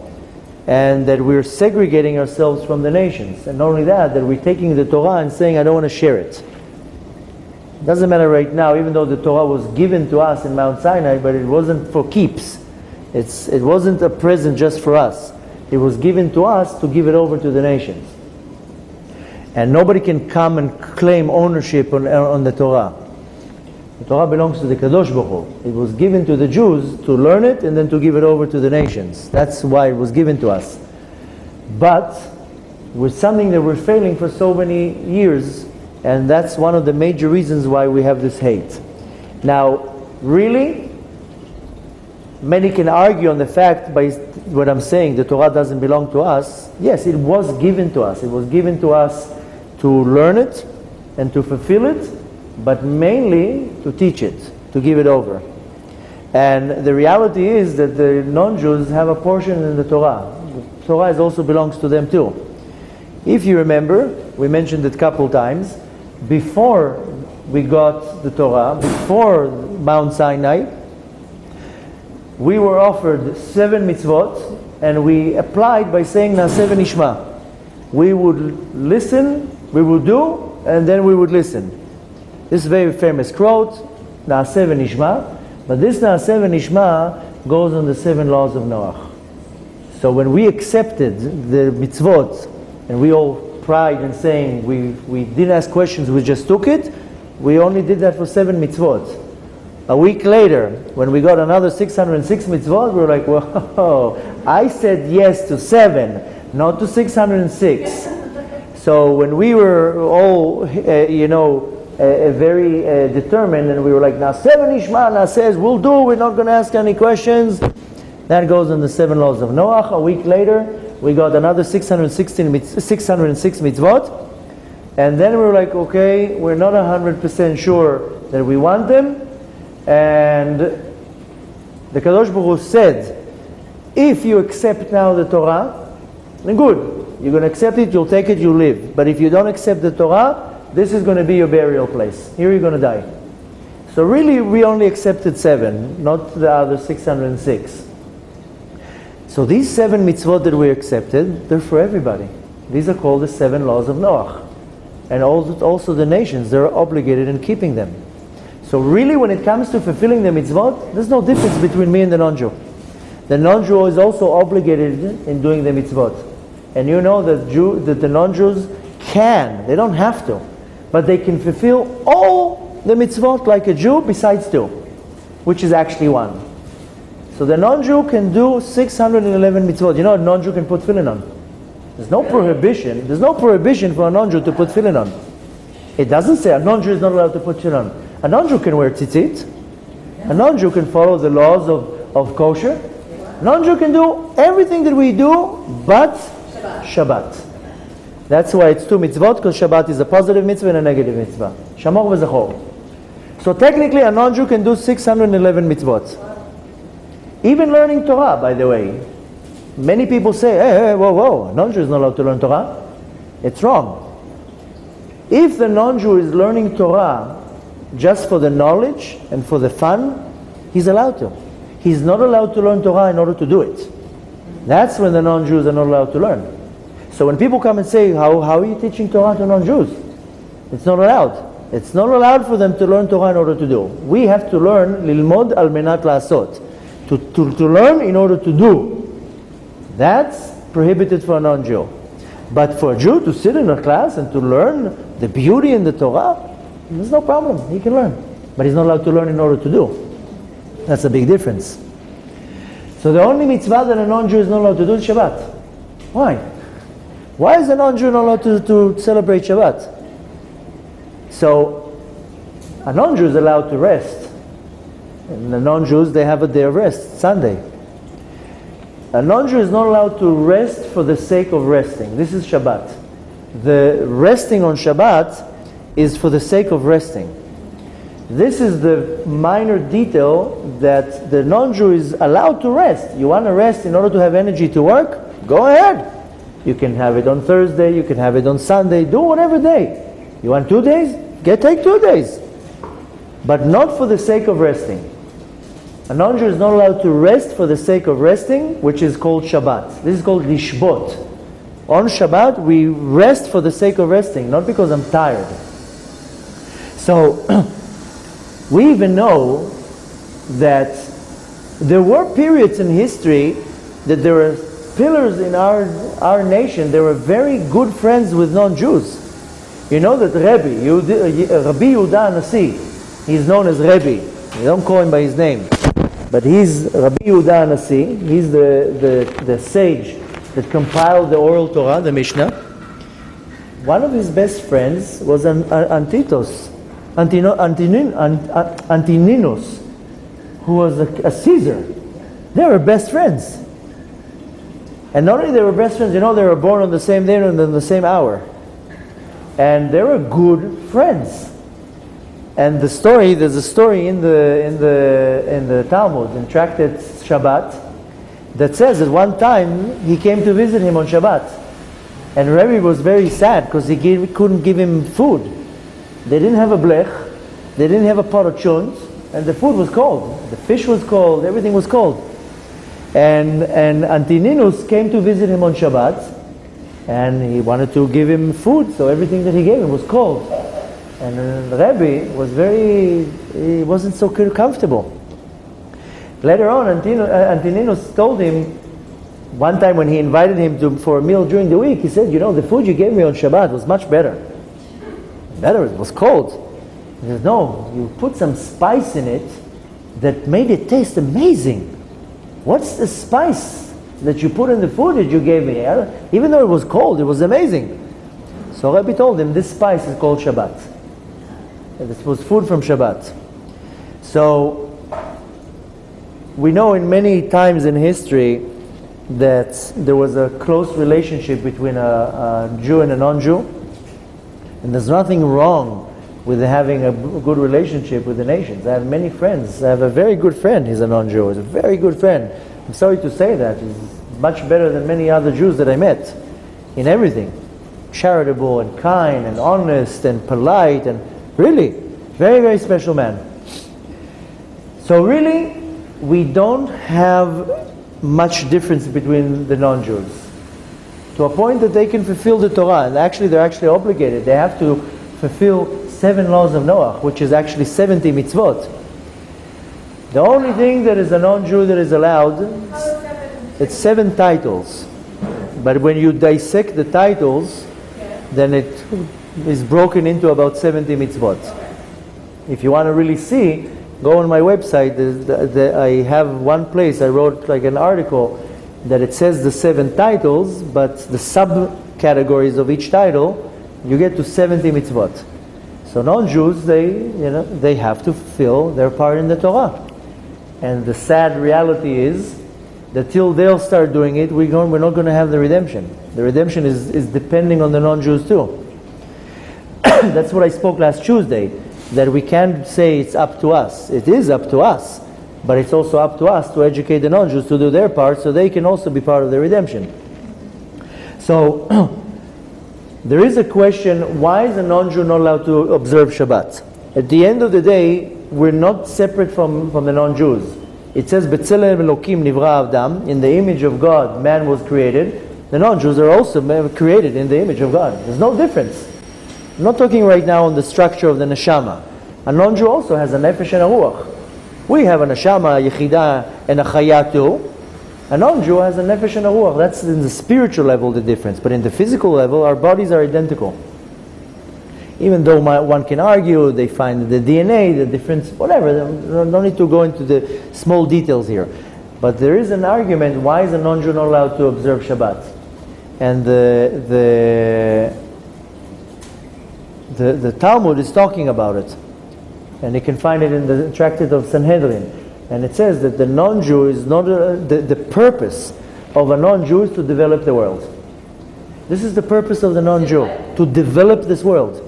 And that we're segregating ourselves from the nations. And not only that, that we're taking the Torah and saying, I don't want to share it. It doesn't matter right now, even though the Torah was given to us in Mount Sinai, but it wasn't for keeps. It's, it wasn't a present just for us. It was given to us to give it over to the nations. And nobody can come and claim ownership on, on the Torah. The Torah belongs to the Kadosh Baruch Hu. It was given to the Jews to learn it and then to give it over to the nations. That's why it was given to us. But with something that we're failing for so many years, and that's one of the major reasons why we have this hate. Now, really, many can argue on the fact by what I'm saying, the Torah doesn't belong to us. Yes, it was given to us. It was given to us to learn it and to fulfill it, but mainly to teach it, to give it over. And the reality is that the non-Jews have a portion in the Torah. The Torah also belongs to them too. If you remember, we mentioned it a couple times, before we got the Torah, before Mount Sinai, we were offered seven mitzvot and we applied by saying Naaseh V'Nishma. We would listen, we would do, and then we would listen. This very famous quote, Naaseh V'Nishma. But this Naaseh V'Nishma goes on the seven laws of Noah. So when we accepted the mitzvot, and we all pride in saying we, we didn't ask questions, we just took it, we only did that for seven mitzvot. A week later, when we got another 606 mitzvot, we were like, whoa, I said yes to seven, not to 606. So when we were all, uh, you know, uh, very uh, determined, and we were like, now seven Ishma, now says, we'll do, we're not going to ask any questions. That goes in the seven laws of Noah. A week later, we got another 616, 606 mitzvot. And then we were like, okay, we're not 100% sure that we want them. And the Kadosh Baruch Hu said, if you accept now the Torah, then good. You're going to accept it, you'll take it, you'll live. But if you don't accept the Torah, this is going to be your burial place. Here you're going to die. So really, we only accepted seven, not the other 606. So these seven mitzvot that we accepted, they're for everybody. These are called the seven laws of Noah. And also the nations, they're obligated in keeping them. So really, when it comes to fulfilling the mitzvot, there's no difference between me and the non-Jew. The non-Jew is also obligated in doing the mitzvot. And you know that, Jew, that the non-Jews can, they don't have to, but they can fulfill all the mitzvot like a Jew besides two, which is actually one. So the non-Jew can do 611 mitzvot. You know, a non-Jew can put tefillin on. There's no prohibition. There's no prohibition for a non-Jew to put tefillin on. It doesn't say a non-Jew is not allowed to put tefillin on. A non-Jew can wear tzitzit. A non-Jew can follow the laws of, of kosher. A non-Jew can do everything that we do but Shabbat. Shabbat. That's why it's two mitzvot, because Shabbat is a positive mitzvah and a negative mitzvah. Shamor v'zachor. So technically a non-Jew can do 611 mitzvot. Even learning Torah, by the way. Many people say, hey, hey whoa, whoa, a non-Jew is not allowed to learn Torah. It's wrong. If the non-Jew is learning Torah just for the knowledge and for the fun, he's allowed to. He's not allowed to learn Torah in order to do it. That's when the non-Jews are not allowed to learn. So when people come and say, how, how are you teaching Torah to non-Jews? It's not allowed. It's not allowed for them to learn Torah in order to do. We have to learn lilmod al menat la'asot. To, to, to learn in order to do. That's prohibited for a non-Jew. But for a Jew to sit in a class and to learn the beauty in the Torah, there's no problem. He can learn. But he's not allowed to learn in order to do. That's a big difference. So the only mitzvah that a non-Jew is not allowed to do is Shabbat. Why? Why is a non-Jew not allowed to, to celebrate Shabbat? So a non-Jew is allowed to rest. And the non-Jews, they have a day of rest, Sunday. A non-Jew is not allowed to rest for the sake of resting. This is Shabbat. The resting on Shabbat is for the sake of resting. This is the minor detail that the non-Jew is allowed to rest. You want to rest in order to have energy to work? Go ahead. You can have it on Thursday, you can have it on Sunday, do whatever day. You want two days? Get take two days. But not for the sake of resting. A non-Jew is not allowed to rest for the sake of resting, which is called Shabbat. This is called Lishbot. On Shabbat, we rest for the sake of resting, not because I'm tired. So, we even know that there were periods in history that there were pillars in our, our nation, they were very good friends with non-Jews. You know that Rebbe, Yehudi, uh, Rabbi Yehuda Nasi, he's known as Rebbe. You don't call him by his name. But he's Rabbi Yehuda Nasi, he's the, the, the sage that compiled the oral Torah, the Mishnah. One of his best friends was An- An- Antitos, Antino, Antinin, Ant- Antininus, who was a, a Caesar. They were best friends. And not only they were best friends, you know, they were born on the same day and on the same hour. And they were good friends. And the story, there's a story in the in the in the Talmud, in Tractate Shabbat, that says that one time he came to visit him on Shabbat. And Rebbe was very sad because he gave, couldn't give him food. They didn't have a blech, they didn't have a pot of chunt, and the food was cold. The fish was cold, everything was cold. And, and Antininus came to visit him on Shabbat, and he wanted to give him food, so everything that he gave him was cold. And uh, Rebbe was very, he wasn't so comfortable. Later on, Antino, uh, Antininus told him, one time when he invited him to, for a meal during the week, he said, you know, the food you gave me on Shabbat was much better. Better, it was cold. He says, no, you put some spice in it that made it taste amazing. What's the spice that you put in the food that you gave me? Even though it was cold, it was amazing. So Rabbi told him, this spice is called Shabbat. And this was food from Shabbat. So, we know in many times in history that there was a close relationship between a, a Jew and a non-Jew. And there's nothing wrong with having a good relationship with the nations. I have many friends. I have a very good friend. He's a non-Jew. He's a very good friend. I'm sorry to say that. He's much better than many other Jews that I met in everything. Charitable and kind and honest and polite and really very, very special man. So really, we don't have much difference between the non-Jews. To a point that they can fulfill the Torah, and actually they're actually obligated. They have to fulfill seven laws of Noah, which is actually 70 mitzvot. The only thing that is a non-Jew that is allowed, it's seven titles. But when you dissect the titles, then it is broken into about 70 mitzvot. If you want to really see, go on my website. The, the, I have one place I wrote like an article that it says the seven titles, but the subcategories of each title, you get to 70 mitzvot. So non-Jews, they, you know, they have to fill their part in the Torah. And the sad reality is that till they'll start doing it, we're, going, we're not going to have the redemption. The redemption is, is depending on the non-Jews too. That's what I spoke last Tuesday, that we can't say it's up to us. It is up to us, but it's also up to us to educate the non-Jews to do their part so they can also be part of the redemption. So, there is a question, why is a non-Jew not allowed to observe Shabbat? At the end of the day, we're not separate from, from the non-Jews. It says, Nivra in the image of God, man was created. The non-Jews are also created in the image of God. There's no difference. I'm not talking right now on the structure of the neshama. A non-Jew also has a nefesh and a ruach. We have a neshama, a and a chayatu. A non-Jew has a nefesh and a ruach. That's in the spiritual level the difference. But in the physical level, our bodies are identical. Even though my, one can argue, they find the DNA, the difference, whatever. No need to go into the small details here. But there is an argument, why is a non-Jew not allowed to observe Shabbat? And the, the, the, the Talmud is talking about it. And you can find it in the Tractate of Sanhedrin. And it says that the non-Jew is not a, the, the purpose of a non-Jew is to develop the world. This is the purpose of the non-Jew, to develop this world,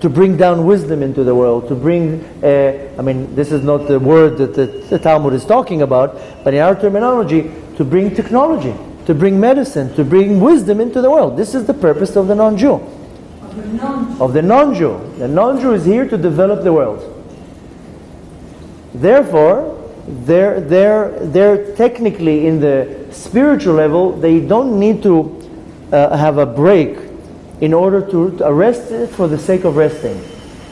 to bring down wisdom into the world, to bring, uh, I mean, this is not the word that the, the Talmud is talking about, but in our terminology, to bring technology, to bring medicine, to bring wisdom into the world. This is the purpose of the non-Jew. Of the non-Jew. The non-Jew is here to develop the world. Therefore, they're, they're, they're technically in the spiritual level, they don't need to uh, have a break in order to, rest for the sake of resting.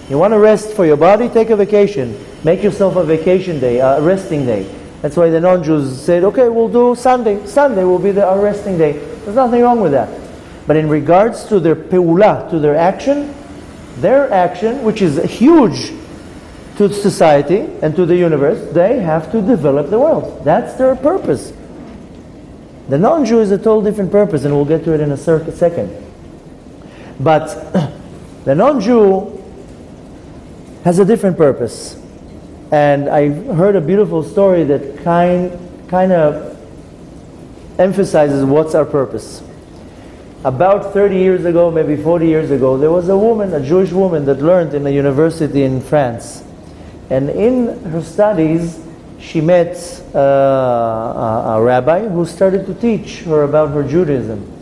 You want to rest for your body, take a vacation. Make yourself a vacation day, a resting day. That's why the non-Jews said, okay, we'll do Sunday. Sunday will be the, our resting day. There's nothing wrong with that. But in regards to their peula, to their action, their action, which is huge to society and to the universe, they have to develop the world. That's their purpose. The non-Jew is a total different purpose, and we'll get to it in a second. But the non-Jew has a different purpose. And I heard a beautiful story that kind, kind of emphasizes what's our purpose. About 30 years ago, maybe 40 years ago, there was a woman, a Jewish woman, that learned in a university in France. And in her studies, she met uh, a, a rabbi who started to teach her about her Judaism.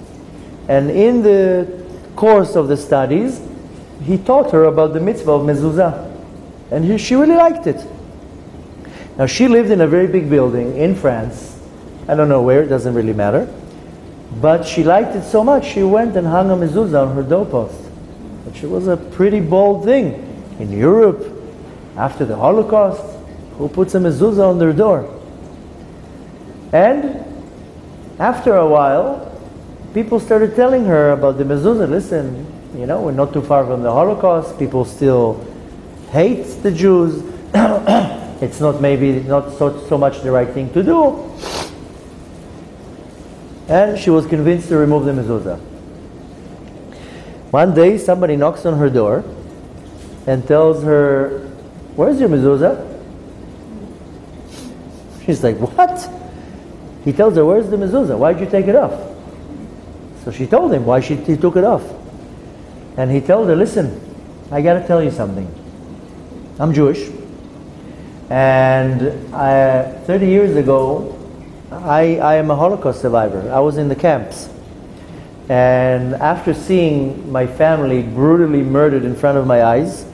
And in the course of the studies, he taught her about the mitzvah of mezuzah. And he, she really liked it. Now, she lived in a very big building in France. I don't know where, it doesn't really matter. But she liked it so much, she went and hung a mezuzah on her doorpost. But Which was a pretty bold thing. In Europe, after the Holocaust, who puts a mezuzah on their door? And after a while, people started telling her about the mezuzah. Listen, you know, we're not too far from the Holocaust. People still hate the Jews. it's not maybe not so, so much the right thing to do. And she was convinced to remove the mezuzah. One day, somebody knocks on her door and tells her, Where's your mezuzah? She's like, What? He tells her, Where's the mezuzah? Why'd you take it off? So she told him why she he took it off. And he told her, Listen, I got to tell you something. I'm Jewish. And I, 30 years ago, I, I am a Holocaust survivor. I was in the camps. And after seeing my family brutally murdered in front of my eyes,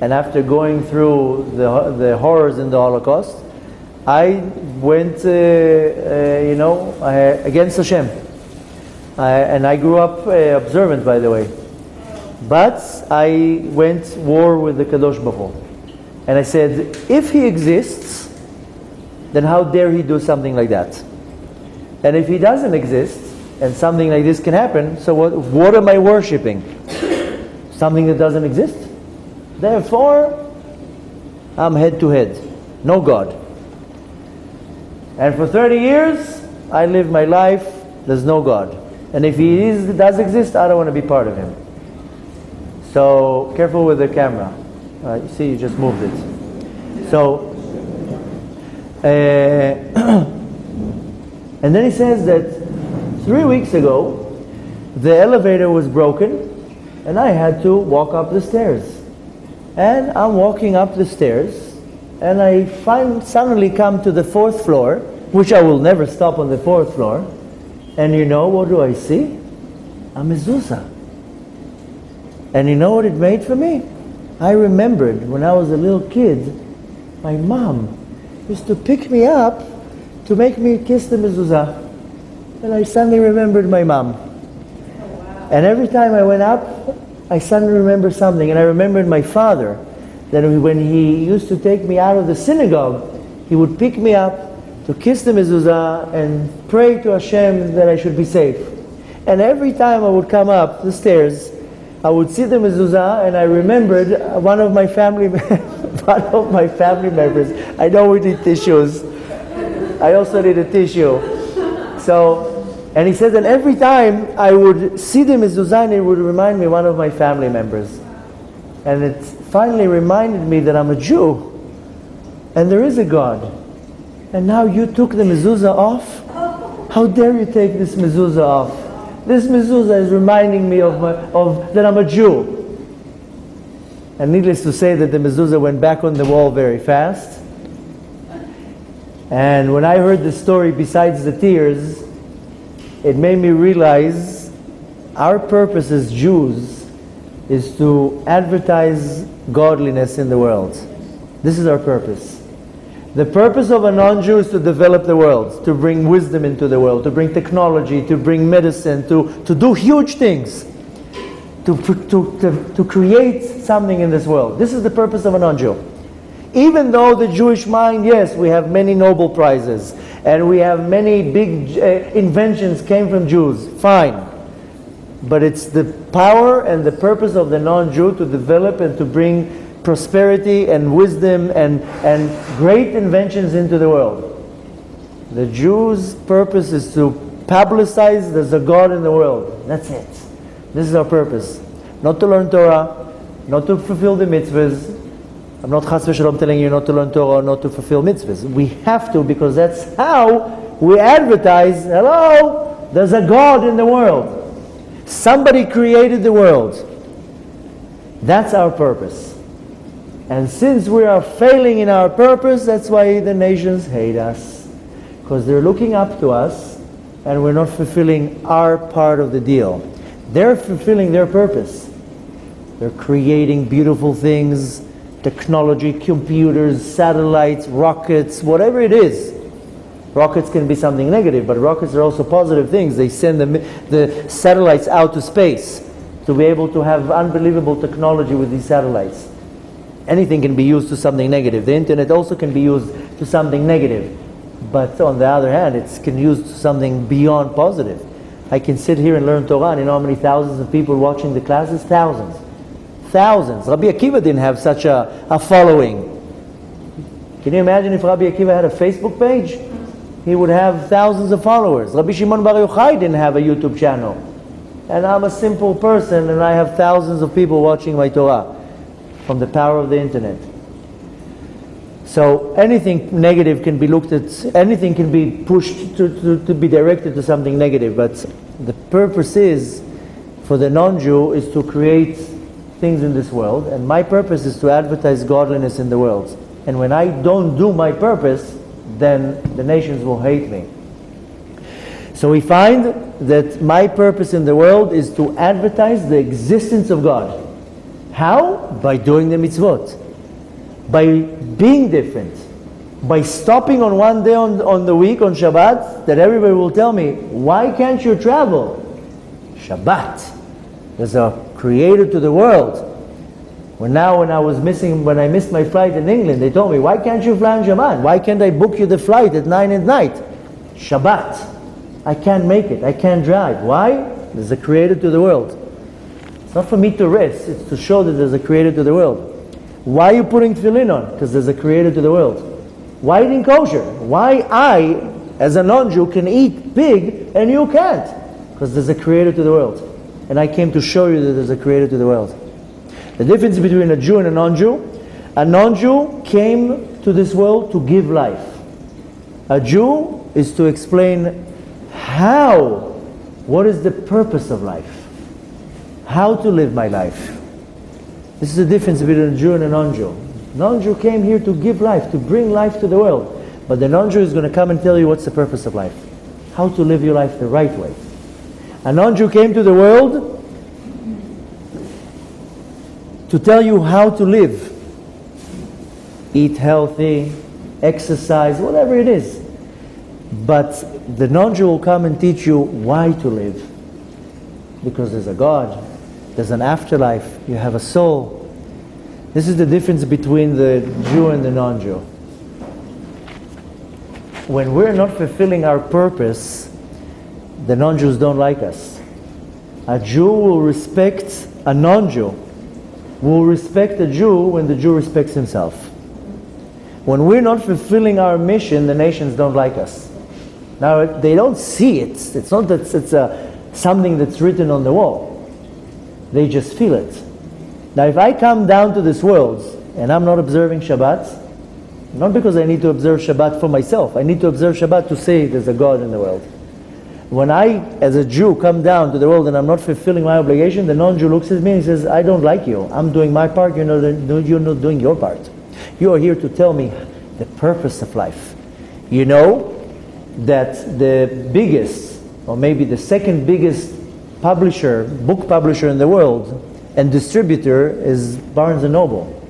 and after going through the, the horrors in the Holocaust, I went, uh, uh, you know, uh, against Hashem. and I grew up uh, observant, by the way. But I went war with the Kadosh Baruch And I said, if he exists, then how dare he do something like that? And if he doesn't exist, and something like this can happen, so what, what am I worshipping? Something that doesn't exist? Therefore, I'm head to head. No God. And for 30 years, I live my life, there's no God. And if he is, does exist, I don't want to be part of him. So careful with the camera. Uh, you see, you just moved it. So, uh, and then he says that three weeks ago, the elevator was broken, and I had to walk up the stairs. And I'm walking up the stairs, and I find, suddenly come to the fourth floor, which I will never stop on the fourth floor. And you know what do I see? A mezuzah. And you know what it made for me? I remembered when I was a little kid, my mom used to pick me up to make me kiss the mezuzah. And I suddenly remembered my mom. And every time I went up, I suddenly remember something. And I remembered my father, that when he used to take me out of the synagogue, he would pick me up to kiss the mezuzah and pray to Hashem that I should be safe. And every time I would come up the stairs, I would see the mezuzah and I remembered one of my family, one of my family members. I know we need tissues. I also need a tissue. So, and he says that every time I would see the mezuzah, it would remind me one of my family members. And it finally reminded me that I'm a Jew. And there is a God. And now you took the mezuzah off? How dare you take this mezuzah off? This mezuzah is reminding me of, my, of that I'm a Jew. And needless to say that the mezuzah went back on the wall very fast. And when I heard the story, besides the tears, it made me realize our purpose as Jews is to advertise godliness in the world. This is our purpose. The purpose of a non-Jew is to develop the world, to bring wisdom into the world, to bring technology, to bring medicine, to, to do huge things, to, to, to, to create something in this world. This is the purpose of a non-Jew. Even though the Jewish mind, yes, we have many Nobel Prizes, and we have many big uh, inventions came from Jews, fine. But it's the power and the purpose of the non-Jew to develop and to bring prosperity and wisdom and, and great inventions into the world. The Jews' purpose is to publicize there's a God in the world. That's it. This is our purpose. Not to learn Torah, not to fulfill the mitzvahs. I'm not chas v'shalom telling you not to learn Torah or not to fulfill mitzvahs. We have to because that's how we advertise, hello, there's a God in the world. Somebody created the world. That's our purpose. And since we are failing in our purpose, that's why the nations hate us. Because they're looking up to us and we're not fulfilling our part of the deal. They're fulfilling their purpose. They're creating beautiful things, technology, computers, satellites, rockets, whatever it is. Rockets can be something negative, but rockets are also positive things. They send the, the satellites out to space to be able to have unbelievable technology with these satellites anything can be used to something negative. The internet also can be used to something negative. But on the other hand, it can use to something beyond positive. I can sit here and learn Torah, and you know how many thousands of people watching the classes? Thousands. Thousands. Rabbi Akiva didn't have such a, a following. Can you imagine if Rabbi Akiva had a Facebook page? He would have thousands of followers. Rabbi Shimon Bar Yochai didn't have a YouTube channel. And I'm a simple person, and I have thousands of people watching my Torah from the power of the internet. So anything negative can be looked at, anything can be pushed to, to, to be directed to something negative, but the purpose is for the non-Jew is to create things in this world, and my purpose is to advertise godliness in the world. And when I don't do my purpose, then the nations will hate me. So we find that my purpose in the world is to advertise the existence of God. How? By doing the mitzvot. By being different. By stopping on one day on, on the week, on Shabbat, that everybody will tell me, why can't you travel? Shabbat. There's a creator to the world. When now when I was missing, when I missed my flight in England, they told me, why can't you fly on Shabbat? Why can't I book you the flight at 9 at night? Shabbat. I can't make it. I can't drive. Why? There's a creator to the world. It's not for me to rest, it's to show that there's a creator to the world. Why are you putting tefillin on? Because there's a creator to the world. Why eating kosher? Why I, as a non-Jew, can eat pig and you can't? Because there's a creator to the world. And I came to show you that there's a creator to the world. The difference between a Jew and a non-Jew, a non-Jew came to this world to give life. A Jew is to explain how, what is the purpose of life how to live my life. This is the difference between a Jew and a non-Jew. Non-Jew came here to give life, to bring life to the world. But the non-Jew is going to come and tell you what's the purpose of life. How to live your life the right way. A non-Jew came to the world to tell you how to live. Eat healthy, exercise, whatever it is. But the non-Jew will come and teach you why to live. Because there's a God, there's an afterlife. You have a soul. This is the difference between the Jew and the non Jew. When we're not fulfilling our purpose, the non Jews don't like us. A Jew will respect a non Jew, will respect a Jew when the Jew respects himself. When we're not fulfilling our mission, the nations don't like us. Now, they don't see it. It's not that it's a, something that's written on the wall. They just feel it. Now, if I come down to this world and I'm not observing Shabbat, not because I need to observe Shabbat for myself, I need to observe Shabbat to say there's a God in the world. When I, as a Jew, come down to the world and I'm not fulfilling my obligation, the non Jew looks at me and says, I don't like you. I'm doing my part, you're not, you're not doing your part. You are here to tell me the purpose of life. You know that the biggest, or maybe the second biggest publisher, book publisher in the world and distributor is Barnes & Noble.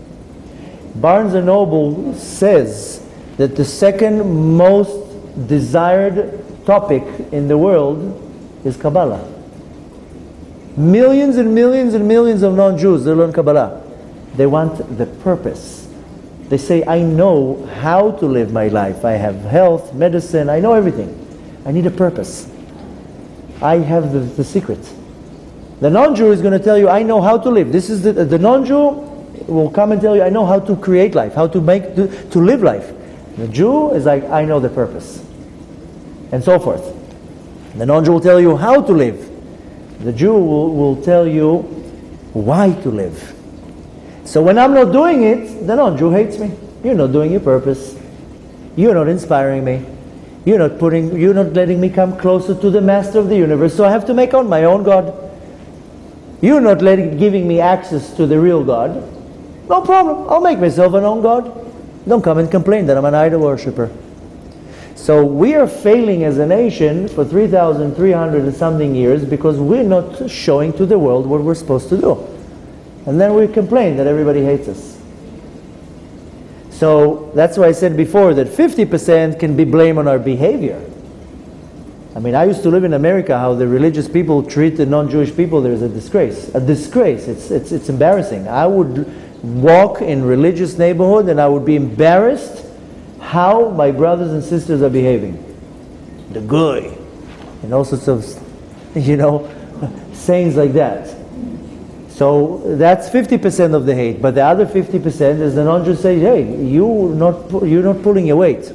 Barnes & Noble says that the second most desired topic in the world is Kabbalah. Millions and millions and millions of non Jews, they learn Kabbalah. They want the purpose. They say, I know how to live my life. I have health, medicine, I know everything. I need a purpose. I have the, the secret. The non-Jew is going to tell you, I know how to live. This is the, the non-Jew will come and tell you, I know how to create life, how to make, to, to live life. The Jew is like, I know the purpose. And so forth. The non-Jew will tell you how to live. The Jew will, will tell you why to live. So when I'm not doing it, the non-Jew hates me. You're not doing your purpose. You're not inspiring me. You're not putting, you're not letting me come closer to the master of the universe, so I have to make on my own God. You're not letting, giving me access to the real God. No problem. I'll make myself an own God. Don't come and complain that I'm an idol worshiper. So we are failing as a nation for 3,300 and something years because we're not showing to the world what we're supposed to do. And then we complain that everybody hates us. So that's why I said before that 50% can be blamed on our behavior. I mean, I used to live in America, how the religious people treat the non-Jewish people, there's a disgrace. A disgrace. It's, it's, it's embarrassing. I would walk in religious neighborhood and I would be embarrassed how my brothers and sisters are behaving. The good, And all sorts of, you know, sayings like that. So that's 50% of the hate. But the other 50% is the non-Jews say, hey, you not, you're not pulling your weight.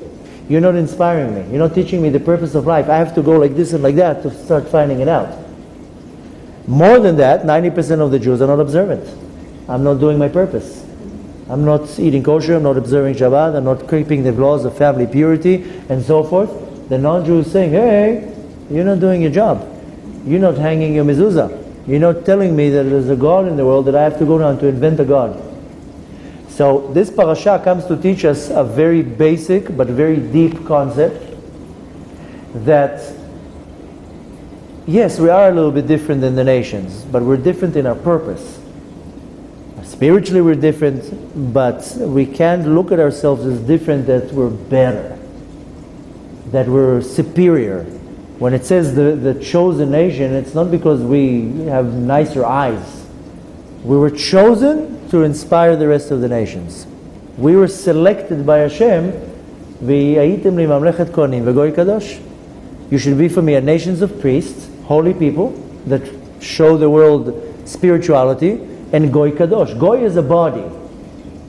You're not inspiring me. You're not teaching me the purpose of life. I have to go like this and like that to start finding it out. More than that, 90% of the Jews are not observant. I'm not doing my purpose. I'm not eating kosher, I'm not observing Shabbat, I'm not keeping the laws of family purity, and so forth. The non-Jew is saying, hey, you're not doing your job. You're not hanging your mezuzah. You're not telling me that there's a God in the world that I have to go down to invent a God. So this parasha comes to teach us a very basic but very deep concept that yes, we are a little bit different than the nations, but we're different in our purpose. Spiritually we're different, but we can't look at ourselves as different that we're better, that we're superior, when it says the, the chosen nation, it's not because we have nicer eyes. We were chosen to inspire the rest of the nations. We were selected by Hashem. You should be for me a nations of priests, holy people that show the world spirituality, and goy kadosh. Goy is a body.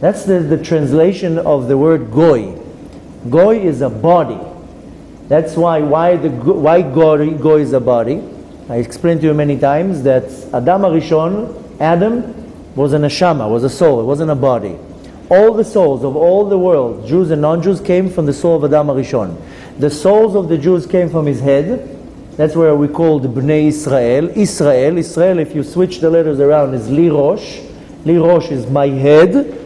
That's the, the translation of the word goy. Goy is a body. That's why why the why Goy, Goy is a body. I explained to you many times that Adam Arishon, Adam, was an neshama, was a soul, it wasn't a body. All the souls of all the world, Jews and non-Jews, came from the soul of Adam Arishon. The souls of the Jews came from his head. That's where we call the Bnei Israel. Israel, Israel, if you switch the letters around, is Li Rosh. Li Rosh is my head.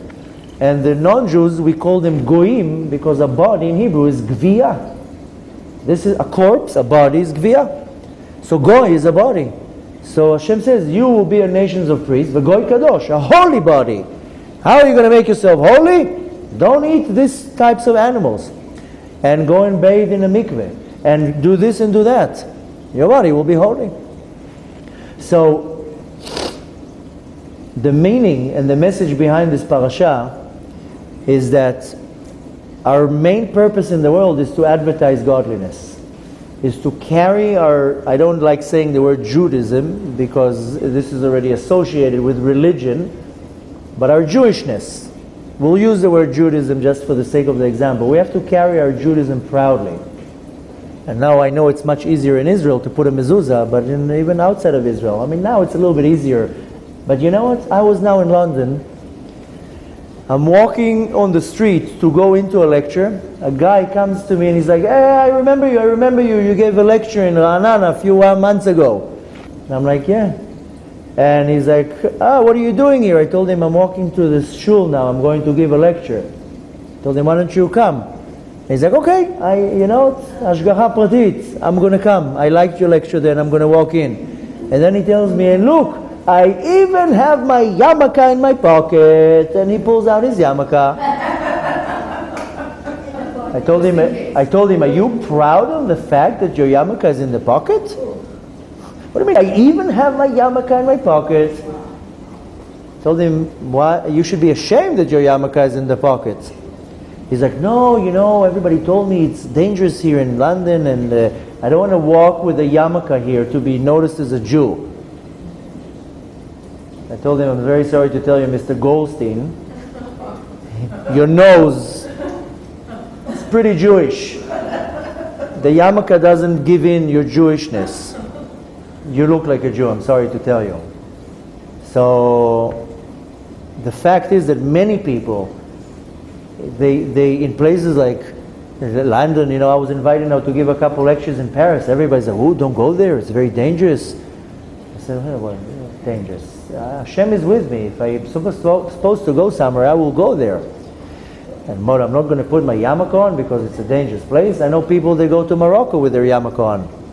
And the non-Jews, we call them Goyim because a body in Hebrew is Gviyah. This is a corpse, a body is Gvia. So Goy is a body. So Hashem says, you will be a nations of priests, the Goy Kadosh, a holy body. How are you going to make yourself holy? Don't eat these types of animals. And go and bathe in a mikveh. And do this and do that. Your body will be holy. So, the meaning and the message behind this parasha is that our main purpose in the world is to advertise godliness, is to carry our, I don't like saying the word Judaism because this is already associated with religion, but our Jewishness. We'll use the word Judaism just for the sake of the example. We have to carry our Judaism proudly. And now I know it's much easier in Israel to put a mezuzah, but in, even outside of Israel. I mean, now it's a little bit easier. But you know what? I was now in London I'm walking on the street to go into a lecture. A guy comes to me and he's like, Hey, I remember you, I remember you. You gave a lecture in Ra'anana a few months ago. And I'm like, Yeah. And he's like, Ah, what are you doing here? I told him, I'm walking to this shul now. I'm going to give a lecture. I told him, Why don't you come? He's like, Okay, I, you know, Hashgacha Pratit, I'm going to come. I liked your lecture then, I'm going to walk in. And then he tells me, And look, I even have my yarmulke in my pocket. And he pulls out his yarmulke. I told him, I told him, are you proud of the fact that your yarmulke is in the pocket? What do you mean? I even have my yarmulke in my pocket. Told him, why? You should be ashamed that your yarmulke is in the pocket. He's like, no, you know, everybody told me it's dangerous here in London, and uh, I don't want to walk with a yarmulke here to be noticed as a Jew. I told him, I'm very sorry to tell you, Mr. Goldstein, your nose is pretty Jewish. The yarmulke doesn't give in your Jewishness. You look like a Jew, I'm sorry to tell you. So, the fact is that many people, they, they in places like London, you know, I was invited now to give a couple lectures in Paris. Everybody's like, oh, don't go there, it's very dangerous. I said, well, well dangerous. Uh, Hashem is with me. If I'm supposed to, go somewhere, I will go there. And I'm not going to put my yarmulke on because it's a dangerous place. I know people they go to Morocco with their yarmulke on.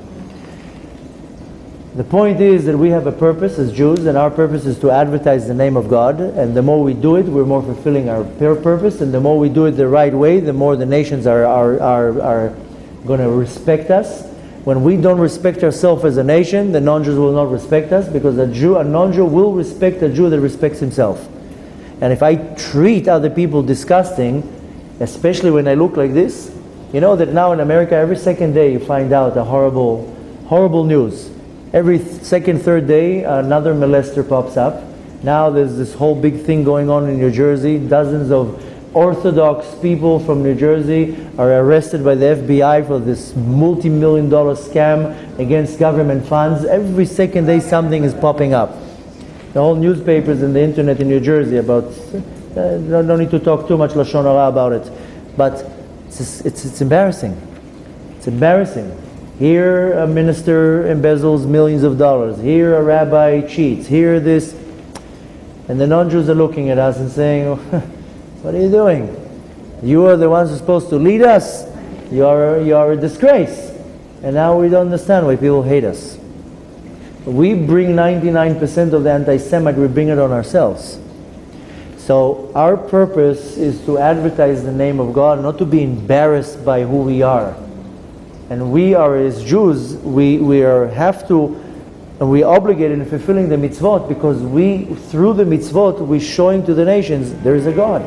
The point is that we have a purpose as Jews, and our purpose is to advertise the name of God. And the more we do it, we're more fulfilling our purpose. And the more we do it the right way, the more the nations are, are, are, are going to respect us. When we don't respect ourselves as a nation, the non-Jews will not respect us because a Jew, a non-Jew will respect a Jew that respects himself. And if I treat other people disgusting, especially when I look like this, you know that now in America, every second day you find out a horrible, horrible news Every second, third day, another molester pops up. Now there's this whole big thing going on in New Jersey. Dozens of Orthodox people from New Jersey are arrested by the FBI for this multi-million dollar scam against government funds. Every second day something is popping up. The whole newspapers and the internet in New Jersey about, uh, don't need to talk too much Lashon Hara about it, but it's, it's, it's embarrassing. It's embarrassing. Here a minister embezzles millions of dollars. Here a rabbi cheats. Here this. And the non-Jews are looking at us and saying, what are you doing? You are the ones who are supposed to lead us. You are, you are a disgrace. And now we don't understand why people hate us. We bring 99% of the anti-Semite, we bring it on ourselves. So our purpose is to advertise the name of God, not to be embarrassed by who we are. And we are, as Jews, we, we are, have to, and we are obligated in fulfilling the mitzvot because we, through the mitzvot, we're showing to the nations there is a God.